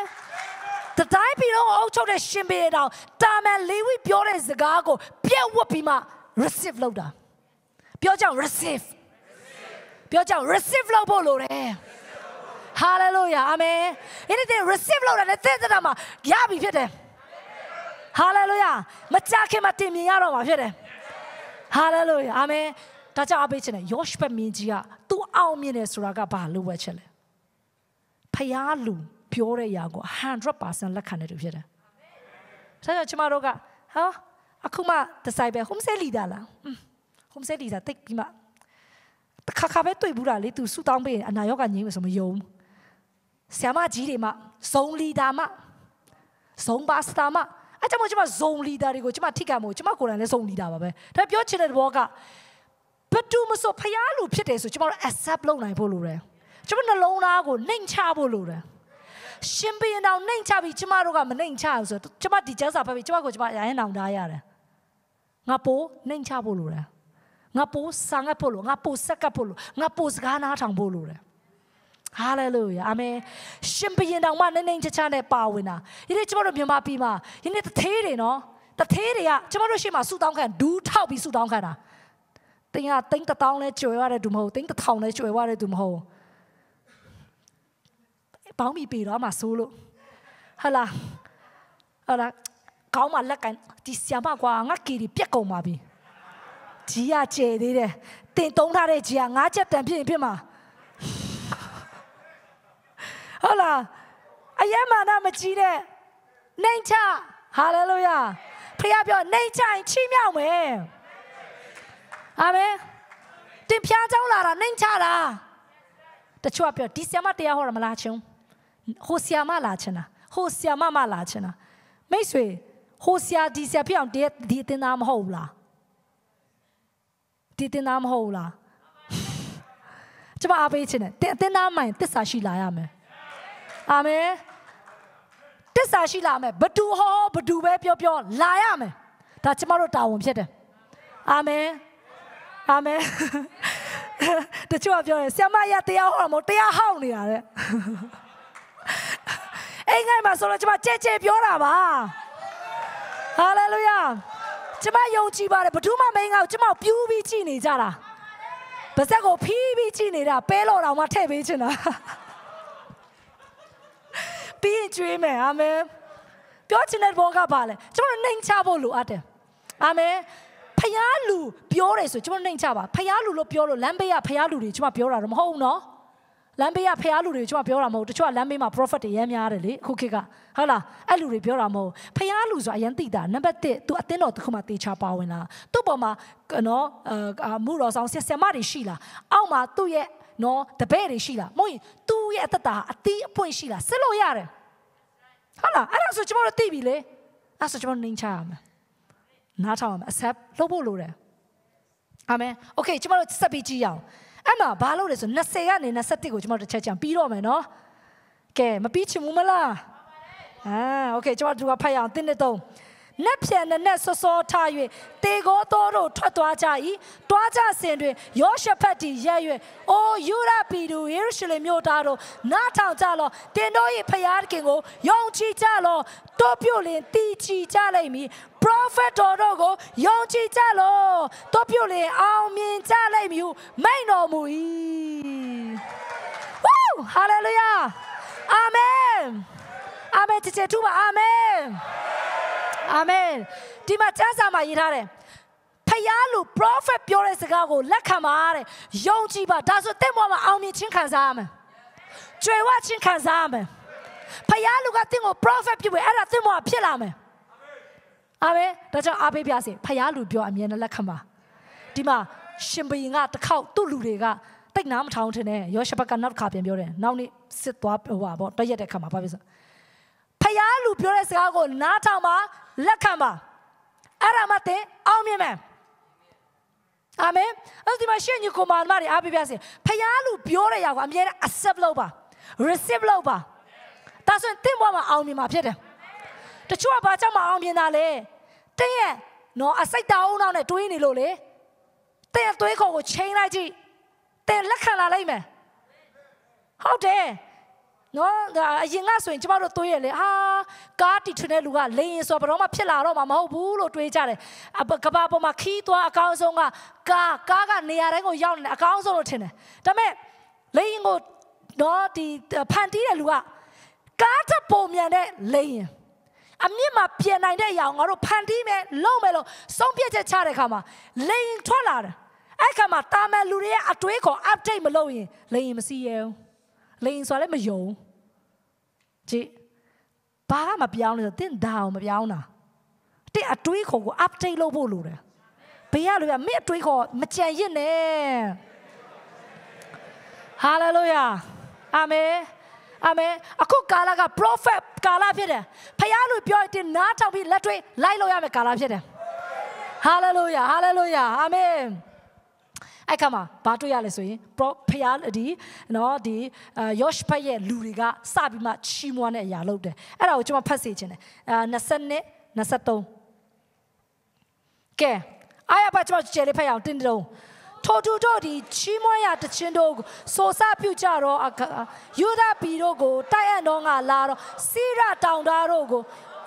တတိုင်းပြည်လုံးအုပ်ချုပ်တဲ့ရှင်ပေတော်တာမန်လေးဝိပြောတဲ့စကားကိုပြက်ဝတ်ပြီးမှ receive လုပ်တာပြောကြအောင် receive ပြောကြအောင် receive လုပ်ဖို့လိုတယ် hallelujah amen anything receive လုပ်တာနဲ့သင်တဲ့မှာရပြီဖြစ်တယ် hallelujah မကြခင်မှာတင်မြင်ရတော့မှာဖြစ်တယ် hallelujah amen ဒါကြောင့်အပေးချင်တယ်ယောရှဖက်မင်းကြီးကသူအောင်မြင်တယ်ဆိုတာကဘာလို့ဝဲချက်လဲဖျားလူပြောတဲ့အရာကို100%လက်ခံတဲ့သူဖြစ်တယ်။ဒါကြောင့်ကျမတို့ကဟာအခုမှ disciple home say leader လား home say leader တိတ်ပြီးမှတခါခါပဲတွေ့ဘူးတာလေသူဆူတောင်းပေးရင်အနာရောဂါငြိမ်းမယ်ဆိုမယုံဆ iam မကြီးတွေမှဇုံ leader မှဇုံပါစတာမှ အဲကြောင့်မို့ကျမဇုံ leader တွေကိုကျမထိကံမို့ကျမကိုယ်တိုင်လည်းဇုံ leader ပါပဲဒါပြောချင်တဲ့ဘောကဘတူမဆိုဖျားလူဖြစ်တယ်ဆိုကျမတို့ accept လုပ်နိုင်ဖို့လိုတယ်ကျမနှလုံးသားကိုနှိမ်ချဖို့လိုတယ်ရှင်ဘရင်တော်နှိမ်ချပြီးကျမတို့ကမနှိမ်ချဘူးဆိုတော့ကျမဒီကျမ်းစာဖတ်ပြီးကျမကိုကျမရရင်နောင်ထားရတယ်ငါပိုးနှိမ်ချဖို့လိုတယ်ငါပိုးဆာငတ်ဖို့လိုငါပိုးဆက်ကပ်ဖို့လိုငါပိုးစကားနားထောင်ဖို့လိုတယ် ဟာလေလုယာအာမင်ရှင်ဘရင်တော်မှနှိမ့်နှိမ့်ချချနဲ့ပါဝင်တာဒီနေ့ကျမတို့မြန်မာပြည်မှာဒီနေ့တသေးတွေနော်တသေးတွေကကျမတို့ရှေ့မှာဆူတောင်းခံဒူးထောက်ပြီးဆူတောင်းခံတာတင်ကတိန်းတထောင်လဲကျွယ်ရတဲ့သူမဟုတ်တိန်းတထောင်လဲကျွယ်ရတဲ့သူမဟုတ်ပေါင်းပြီးပေတော့မှဆိုးလို့ဟလာဟလာကောင်းမှလက်ကန်ဒီဆီယမကွာငါကီဒီပြက်ကုန်ပါပြီကြီးရကျဲသေးတယ်တင်တုံးထားတဲ့ကြီးကငါးချက်တန်ဖြစ်ရင်ဖြစ်မှာ ဟုတ်လားအယမနာမကြီးတဲ့နှိမ်ချဟာလေလုယာဖခင်ပြောနှိမ်ချရင်ချီးမြှောက်မယ်အာမင်တင်ဖျားကြောင်းလာတာနှိမ်ချတာတချို့ကပြောဒီဆီယမတရားဟောတာမလားချင်းဟိုဆီယမလာချင်တာဟိုဆီယမမလာချင်တာမိတ်ဆွေဟိုဆီယာဒီဆီယာဖြစ်အောင်ဒီတင်သားမဟုတ်ဘူးလားဒီတင်သားမဟုတ်ဘူးလားကျမအားပေးချင်တယ်တင်သားမှရင်တစ္ဆာရှိလာရမယ် အာမင်တစ္ဆာရှိလာမယ်ဘသူဟောဘသူပဲပြောပြောလာရမယ်ဒါကျွန်မတို့တာဝန်ဖြစ်တယ်အာမင်အာမင်တချို့ကပြောတယ်ဆ iam မရတရားဟောမှာတရားဟောက်နေတာတဲ့အိမ်ငိုင်းမှာဆိုတော့ကျွန်မကြဲကြဲပြောတာပါဟာလေလုယာကျွန်မယုံကြည်ပါတယ်ဘယ်သူမှမင်းကောက်ကျွန်မပြူးပြီးကြည်နေကြတာပါဇက်ကိုဖီးပြီးကြည်နေတာပဲလို့တော့မှထည့်ပေးချင်တာ ပြီးရင်ကျွေးမယ်အာမင်ပြောချင်တဲ့ဘောကပါလေကျွန်တော်နှိမ်ချဖို့လိုအပ်တယ်အာမင်ဖျားလူပြောတယ်ဆိုကျွန်တော်နှိမ်ချပါဖျားလူလို့ပြောလို့လမ်းဘေးကဖျားလူတွေကျွန်မပြောတာတော့မဟုတ်ဘူးနော်လမ်းဘေးကဖះလူတွေကျွန်တော်ပြောတာမဟုတ်တချို့ကလမ်းဘေးမှာ prophet တွေရမ်းများတယ်လေအခုခေတ်ကဟုတ်လားအဲ့လူတွေပြောတာမဟုတ်ဖះလူဆိုအရင်သိတာနံပါတ်1 तू အတင်းတော်တစ်ခုမှတေချာပါဝင်လာသူ့ပေါ်မှာနော်အာမှုတော်ဆောင်ဆက်ဆမတွေရှိလားအောက်မှာသူ့ရဲ့ နော်တပည့်တွေရှိလားမဟုတ်ရင်သူ့ရဲ့အသက်တာအတီးအပွင့်ရှိလားစစ်လို့ရတယ်ဟုတ်လားအဲ့ဒါဆိုကျွန်တော်တို့သိပြီလေအဲ့ဆိုကျွန်တော်နှိမ်ချရမယ်နားထောင်ရမယ် accept လုပ်ဖို့လိုတယ်အာမင်โอเคကျွန်တော်တို့ဆက်ပြီးကြည့်ရအောင်အဲ့မှာဘာလို့လဲဆို20ကနေ21ကိုကျွန်တော်တစ်ချက်ချင်ပြီးတော့မယ်နော်ကဲမပြီးချင်ဘူးမလားအာโอเคကျွန်တော်တို့ကဖတ်ရအောင်တင်းနဲ့သုံး နက်ဖြန်နဲ့နက်စောစောထား၍တေကိုသောတို့ထွက်သွားကြ၏တွားကြစဉ်တွင်ယောရှဖတ်တီရက်၍အိုယူရပီတို့ယေရုရှလင်မြို့သားတို့နားထောင်ကြလောတင်တို့၏ဖျားခင်ကိုယုံကြည်ကြလောတို့ပြုလင်တည်ကြည်ကြလိမ့်မည် prophet တော်တို့ကိုယုံကြည်ကြလောတို့ပြုလင်အောင်မြင်ကြလိမ့်မည်ဟုမိန့်တော်မူ၏ဝူးဟာလေလုယာအာမင်အာမင်တချေတူပါ အာမင်အာမင်ဒီမှာကျမ်းစာမှာရေးထားတယ်ဖယားလူ prophet ပြောတဲ့စကားကိုလက်ခံပါတဲ့ယုံကြည်ပါဒါဆိုတင့်ဘဝမှာအောင်မြင်ခြင်းခံစားရမယ်ကြွယ်ဝခြင်းခံစားရမယ်ဖယားလူကတင့်ကို prophet ပြုပြီးအဲ့ဒါတင့်ဘဝဖြစ်လာမယ်အာမင်ဒါကြောင့်အားပေးပြစေဖယားလူပြောအမြဲတမ်းလက်ခံပါဒီမှာရှင်ဘရင်ကတစ်ခေါက်သူ့လူတွေကတိတ်နားမထောင်ထင်တယ်ယောရှဘကနောက်တစ်ခါပြန်ပြောတယ်နောက်နေ့စစ်သွားဟိုပါပေါ့တရက်တဲ့ခါမှာဘာဖြစ်စဖယားလူပြောတဲ့စကားကိုနားထောင်ပါ လက်ခံပါအဲ့ဒါမှတင်အောင်မြင်မယ်အာမင်အဲ့ဒီမှာရှင်ညီကိုမာမတွေအားပေးပြစေဖယားလူပြောတဲ့ຢာကိုအမြဲတမ်း accept လုပ်ပါ receive လုပ်ပါဒါဆိုရင်တင့်ဘဝမှာအောင်မြင်မှာဖြစ်တယ်တချို့ကဘာကြောင့်မအောင်မြင်တာလဲတင်းရဲ့နော်အစိတ်တောင်းအောင်နဲ့တွေးနေလို့လေတင်းရဲ့တွေးခေါ်ကိုချိန်လိုက်ကြည့်တင်းလက်ခံလာလိုက်မယ်ဟုတ်တယ် နော်ဒါအရင်ကဆိုရင်ကျမတို့တွေးရလေဟာကားတီထွင်တဲ့လူကလေရင်ဆိုတော့မှဖြစ်လာတော့မှမဟုတ်ဘူးလို့တွေးကြတယ်ကဘာပေါ်မှာခီးသွားအကောင်းဆုံးကကားကားကနေရာတိုင်းကိုရောက်နေတယ်အကောင်းဆုံးလို့ထင်တယ်ဒါပေမဲ့လေရင်ကိုနော်ဒီဖန်တီးတဲ့လူကကားထပုံမြန်တဲ့လေရင်အမြင့်မှာပြင်နိုင်တဲ့အရာငါတို့ဖန်တီးမယ်လုပ်မယ်လို့ဆုံးဖြတ်ချက်ချတဲ့အခါမှာလေရင်ထွက်လာတယ်အဲ့ခါမှာတာမန်လူတွေရဲ့အတွေးခေါ် update မလုပ်ရင်လေရင်မစီရဘူးလေရင်ဆိုလည်းမယုံ ကြည့်ဘာကမပြောင်းလဲဆိုတင့်ဒါအောင်မပြောင်းတာတင့်အတွေးခေါ်ကို update လုပ်ဖို့လိုတယ်ဘေးရလို့ပြမင်းအတွေးခေါ်မကြံရစ်နဲ့ hallelujah အာမင်အာမင်အခုကာလက prophet ကာလဖြစ်တယ်ဖခင်လူပြောရင်နားထောင်ပြီးလက်တွေ့လိုက်လို့ရမယ်ကာလဖြစ်တယ် hallelujah hallelujah အာမင် အဲ့ခါမှာဘာတွေ့ရလဲဆိုရင်ဖယားဒီနော်ဒီယောရှဖတ်ရဲ့လူတွေကစပြီးမှချီးမွမ်းတဲ့အရာလုပ်တယ်အဲ့ဒါကိုကျွန်မဖတ်စေချင်တယ်အာ20နဲ့23ကဲအားရပါကျွန်မကျယ်လေးဖတ်ရအောင်တင်းတုံးထိုသူတို့ဒီချီးမွမ်းရတခြင်းတို့ဆိုစပြုကြတော့ယူဒပီတို့ကိုတိုက်အံ့တော့ငါလာတော့စိရတောင်သားတို့ကို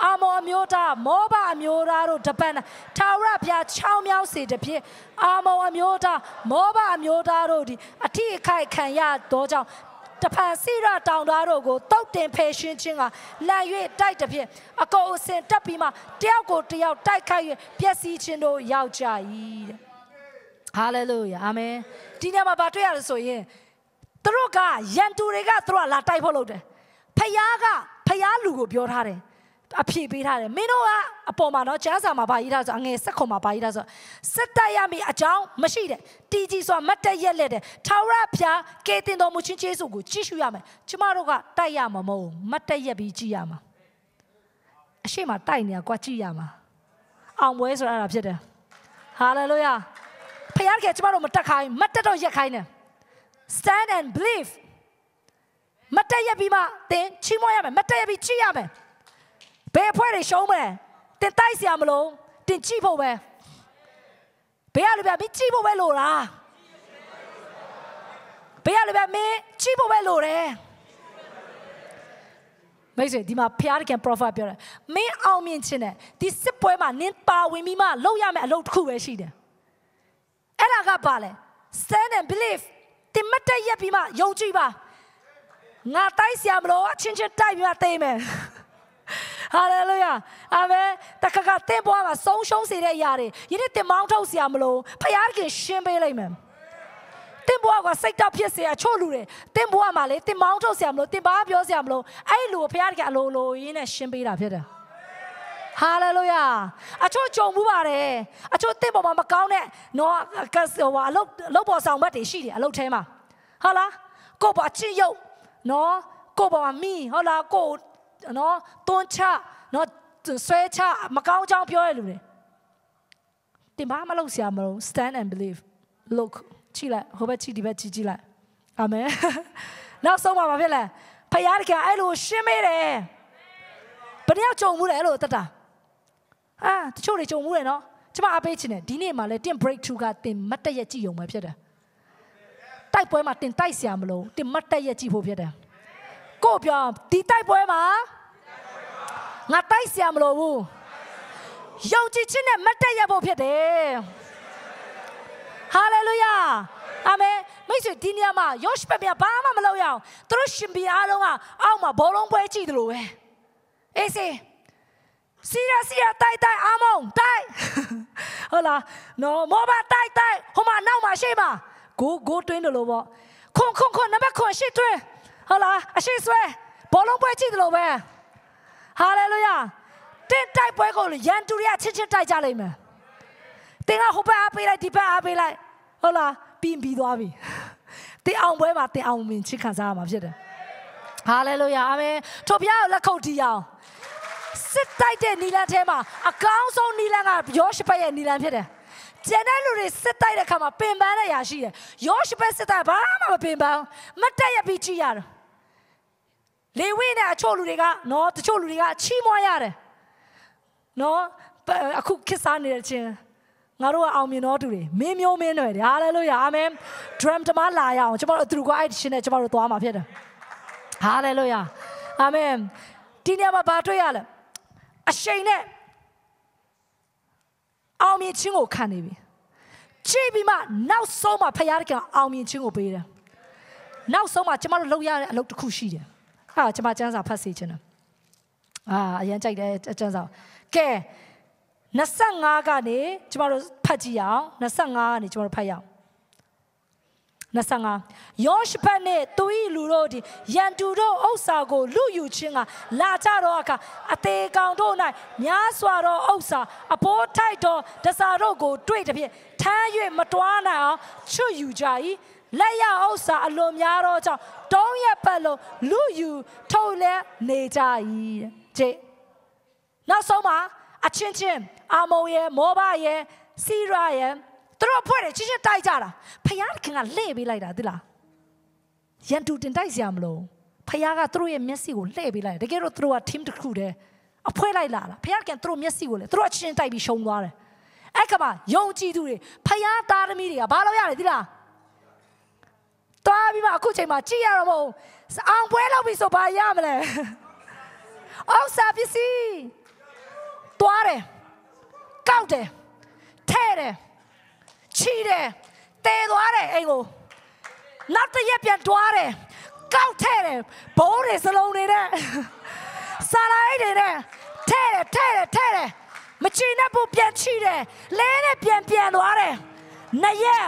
အာမောအမျိုးသားမောဘအမျိုးသားတို့တပန်ထာဝရဘုရားချောင်းမြောင်းစေတဖြစ်အာမောအမျိုးသားမောဘအမျိုးသားတို့ဒီအထိအခိုက်ခံရတော့ကြောင့်တဖန်စိရတောင်သားတို့ကိုတုတ်တင်ဖယ်ရှင်းခြင်းကလန်၍တိုက်တဖြစ်အကုန်အစင်တက်ပြီးမှတယောက်ကိုတယောက်တိုက်ခိုက်၍ပျက်စီးခြင်းတို့ရောက်ကြ၏တဲ့ဟာလေလုယာအာမင်ဒီနေ့မှာဗာတွေ့ရလို့ဆိုရင်သူတို့ကယန်တူတွေကသူတို့ကလာတိုက်ဖို့လုပ်တယ်ဖယားကဖယားလူကိုပြောထားတယ် အဖြေပေးထားတယ်မင်းတို့ကအပေါ်မှာတော့ကျမ်းစာမှာဗာရေးထားဆိုအငယ်ဆက်ခွန်မှာဗာရေးထားဆိုစစ်တိုက်ရမည်အကြောင်းမရှိတယ်တီကြီးဆိုတာမတ်တက်ရက်လက်တယ်ထာဝရဘုရားကယ်တင်တော်မူခြင်းကျေးဇူးကိုကြည့်ရှုရမယ်ကျမတို့ကတိုက်ရမှာမဟုတ်မတ်တက်ရက်ပြီးကြည့်ရမှာအရှိမတိုက်နေတာကွာကြည့်ရမှာအောင်ပွဲဆိုတာအဲ့ဒါဖြစ်တယ်ဟာလေလုယာဖခင်ကကျမတို့မတက်ခိုင်းမတက်တော့ရက်ခိုင်းတယ် stand and believe မတက်ရက်ပြီးမှသင်ချီးမွမ်းရမယ်မတက်ရက်ပြီးကြည့်ရမယ် ဘယ်အဖွဲ့တွေရှုံးမလဲတင်တိုက်စရာမလိုတင်ကြည့်ဖို့ပဲဘယ်ရလဲဗျမင်းကြည့်ဖို့ပဲလိုလားဘယ်ရလဲဗျမင်းကြည့်ဖို့ပဲလိုတယ်မိတ်ဆွေဒီမှာဖျားကန် prophet ပြောတယ်မင်းအောင်မြင်ခြင်းနဲ့ဒီစစ်ပွဲမှာနင်းပါဝင်ပြီးမှလုပ်ရမယ့်အလုပ်တစ်ခုပဲရှိတယ်အဲ့ဒါကပါလဲ stand and believe တင်မတက်ရက်ပြီးမှယုံကြည်ပါငါတိုက်စရာမလိုအချင်းချင်းတိုက်ပြီးမှသိမယ် ဟာလေလုယာအာမင်တခါကတင်းပွားမှာဆုံးရှုံးစေတဲ့အရာတွေယနေ့တင်မောင်းထုတ်စရာမလိုဖခင်ကရှင်းပေးလိုက်မယ်တင်ဘွားကစိတ်တဖြစ်เสียချို့လူတွေတင်ဘွားမှာလေတင်မောင်းထုတ်เสียမလို့တင်ပါပြောเสียမလို့အဲ့လူကိုဖခင်ကအလိုလိုရင်းနဲ့ရှင်းပေးတာဖြစ်တယ်ဟာလေလုယာအချို့ကြုံမှုပါတယ်အချို့တင့်ပေါ်မှာမကောင်းတဲ့နော်ကဟိုအလုတ်အလုတ်ပေါ်ဆောင်ဘတ်တွေရှိတယ်အလုတ်ထဲမှာဟုတ်လားကိုပေါ်အချင်းရုပ်နော်ကိုပေါ်မှာမိဟုတ်လားကို နော်တွန်းချနော်ဆွဲချမကောင်းကြောင်းပြောရလူတွေတင်ဘာမလုပ်ဆရာမလို့ stand and believe look ကြည့်လိုက်ဟိုဘက်ကြည့်ဒီဘက်ကြည့်ကြည့်လိုက်အာမင်နောက်ဆုံးမှာမဖြစ်လဲဖယားတခင်အဲ့လိုရှင်းမေးတယ်ဘယ်တယောက်ကြုံမှုလဲအဲ့လိုတတအာတချို့တွေကြုံမှုတယ်နော်ကျမအပေးချင်တယ်ဒီနေ့မှာလဲတင် break through ကတင်မတ်တက်ရကြည့်ရုံပဲဖြစ်တယ်တိုက်ပွဲမှာတင်တိုက်ဆရာမလို့တင်မတ်တက်ရကြည့်ဖို့ဖြစ်တယ် ဟာလေလုယာအာမင်မိတ်ဆွေဒီနေရာမှာယောရှုဘက်ဘာမှမလုပ်ရအောင်သူတို့ရှင်ပြအားလုံးကအောက်မှာဘောလုံးပွဲကြည့်တယ်လို့ပဲအေးစေးစီရစီရတိုက်တိုက်အာမုံတိုက်ဟုတ်လားနော်မောဘတိုက်တိုက်ဟိုမှာနောက်မှာရှေ့မှာကိုကိုတွင်းတယ်လို့ပေါ့ခွန်ခွန်ခွန်နံပါတ်ခွန်ရှေ့တွင်း ဟုတ်လားအရှိဆွဲဘောလုံးပွဲကြည့်တယ်လို့ပဲဟာလေလုယာတင်းတိုက်ပွဲကိုရန်တူရချစ်ချစ်တိုက်ကြလိမ့်မယ်တင်းကဟိုဘက်အားပေးလိုက်ဒီဘက်အားပေးလိုက်ဟုတ်လားပြီးပြီးသွားပြီတင်းအောင်ပွဲမှာတင်းအောင်မြင်ချစ်ခံစားရမှာဖြစ်တယ်ဟာလေလုယာအာမင်ထို့ဘုရားကိုလက်ခုပ်တီးအောင်စစ်တိုက်တဲ့နီလန်ထဲမှာအကောင်းဆုံးနီလန်ကယောရှဘရဲ့နီလန်ဖြစ်တယ်ကျန်တဲ့လူတွေစစ်တိုက်တဲ့ခါမှာပင်ပန်းတဲ့ရာရှိတယ်ယောရှဘစစ်တိုက်ဘာမှမပင်ပန်းမတက်ရပြီးကြည့်ရတယ် လေဝိနဲ့အချို့လူတွေကနော်တချို့လူတွေကချီးမွမ်းရတယ်နော်အခုခစ်စားနေတဲ့ချင်းငါတို့ကအောင်မြင်တော်သူတွေမင်းမျိုးမင်းတွေဟာလေလုယာအာမင် drum တမလာရအောင်ကျွန်တော်တို့အတူကအဲ့ဒီရှင်နဲ့ကျွန်တော်တို့သွားမှာဖြစ်တယ်ဟာလေလုယာအာမင်ဒီနေရာမှာဘာတွေ့ရလဲအရှိန်နဲ့အောင်မြင်ခြင်းကိုခံနေပြီကြည့်ပြီးမှနောက်ဆုံးမှဖခင်ကအောင်မြင်ခြင်းကိုပေးတယ်နောက်ဆုံးမှကျမတို့လုပ်ရတဲ့အလုပ်တစ်ခုရှိတယ် ဟာကျမကျန်းစာဖတ်စီခြင်းတယ်အာအရင်ကြိုက်တယ်ကျန်းစာကဲ25ကနေကျမတို့ဖတ်ကြည့်အောင်25ကနေကျမတို့ဖတ်ရအောင်25ယောရှဖတ်နဲ့သူ၏လူတို့ဒီရန်တူတို့ဥစ္စာကိုလူယူခြင်းကလာကြတော့အခါအသေးကောင်တို့၌များစွာသောဥစ္စာအဘိုးထိုက်သောတစားတို့ကိုတွေ့တဲ့ဖြင့်ထမ်း၍မတွားနိုင်အောင်ချွတ်ယူကြ၏ လက်ရဥစ္စာအလွန်များသောကြောင့်တောင်းရပတ်လုံးလူယူထုတ်လဲနေကြ၏တဲ့နောက်ဆုံးမှာအချင်းချင်းအာမုံရဲ့မောဘရဲ့စီရာရဲ့သူတို့အဖွဲ့တွေချင်းချင်းတိုက်ကြတာဖယားခင်ကလှည့်ပေးလိုက်တာသိလားရန်တူတင်တိုက်စရာမလိုဖယားကသူတို့ရဲ့မျက်စိကိုလှည့်ပေးလိုက်တကယ်တော့သူတို့က team တစ်ခုတည်းအဖွဲလိုက်လာတာဖယားကသူတို့မျက်စိကိုလေသူတို့အချင်းတိုက်ပြီးရှုံသွားတယ်အဲ့ကမှယုံကြည်သူတွေဖယားသားသမီးတွေကဘာလုပ်ရလဲသိလား တွားပြီးမှအခုချိန်မှာကြည့်ရတော့မဟုတ်အောင်ပွဲလုပ်ပြီးဆိုဘာရမလဲအောက်စာပစ္စည်းတွားတယ်ကောက်တယ်ထဲ့တယ်ချီတယ်တဲသွားတယ်အိမ်ကိုနောက်တစ်ရက်ပြန်တွားတယ်ကောက်ထဲ့တယ်ဘိုးတွေစလုံးနေတဲ့ဆာလိုက်တွေနဲ့ထဲ့တယ်ထဲ့တယ်ထဲ့တယ်မချီနဲ့ဘူးပြန်ချီတယ်လဲနဲ့ပြန်ပြန်သွားတယ်နှစ်ရက်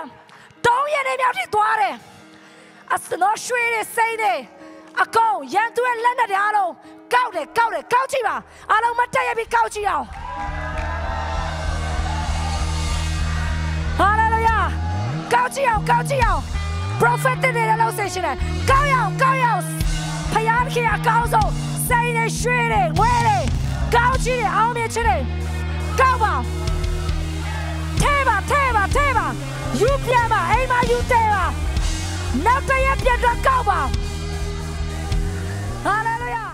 တောင်းရက်နဲ့မြောက်ထိသွားတယ် အစနောရွှေတွေစိမ့်တွေအကုန်ရန်သူရဲ့လက်နဲ့အားလုံးကောက်တယ်ကောက်တယ်ကောက်ကြည့်ပါအားလုံးမတက်ရပြီးကောက်ကြည့်အောင်ဟာလေလုယာကောက်ကြည့်အောင်ကောက်ကြည့်အောင် prophet တွေလည်းလုပ်စေရှင်တယ်ကောက်ရအောင်ကောက်ရအောင်ဖယားခင်အကောင်းဆုံးစိတ်နဲ့ရွှေတွေငွေတွေကောက်ကြည့်တယ်အောင်မြင်ခြင်းတွေကောက်ပါထဲပါထဲပါထဲပါယူပြန်ပါအိမ်မှာယူတဲပါနောက်တရက်ပြ န်တော့ကောက်ပါဟာလေ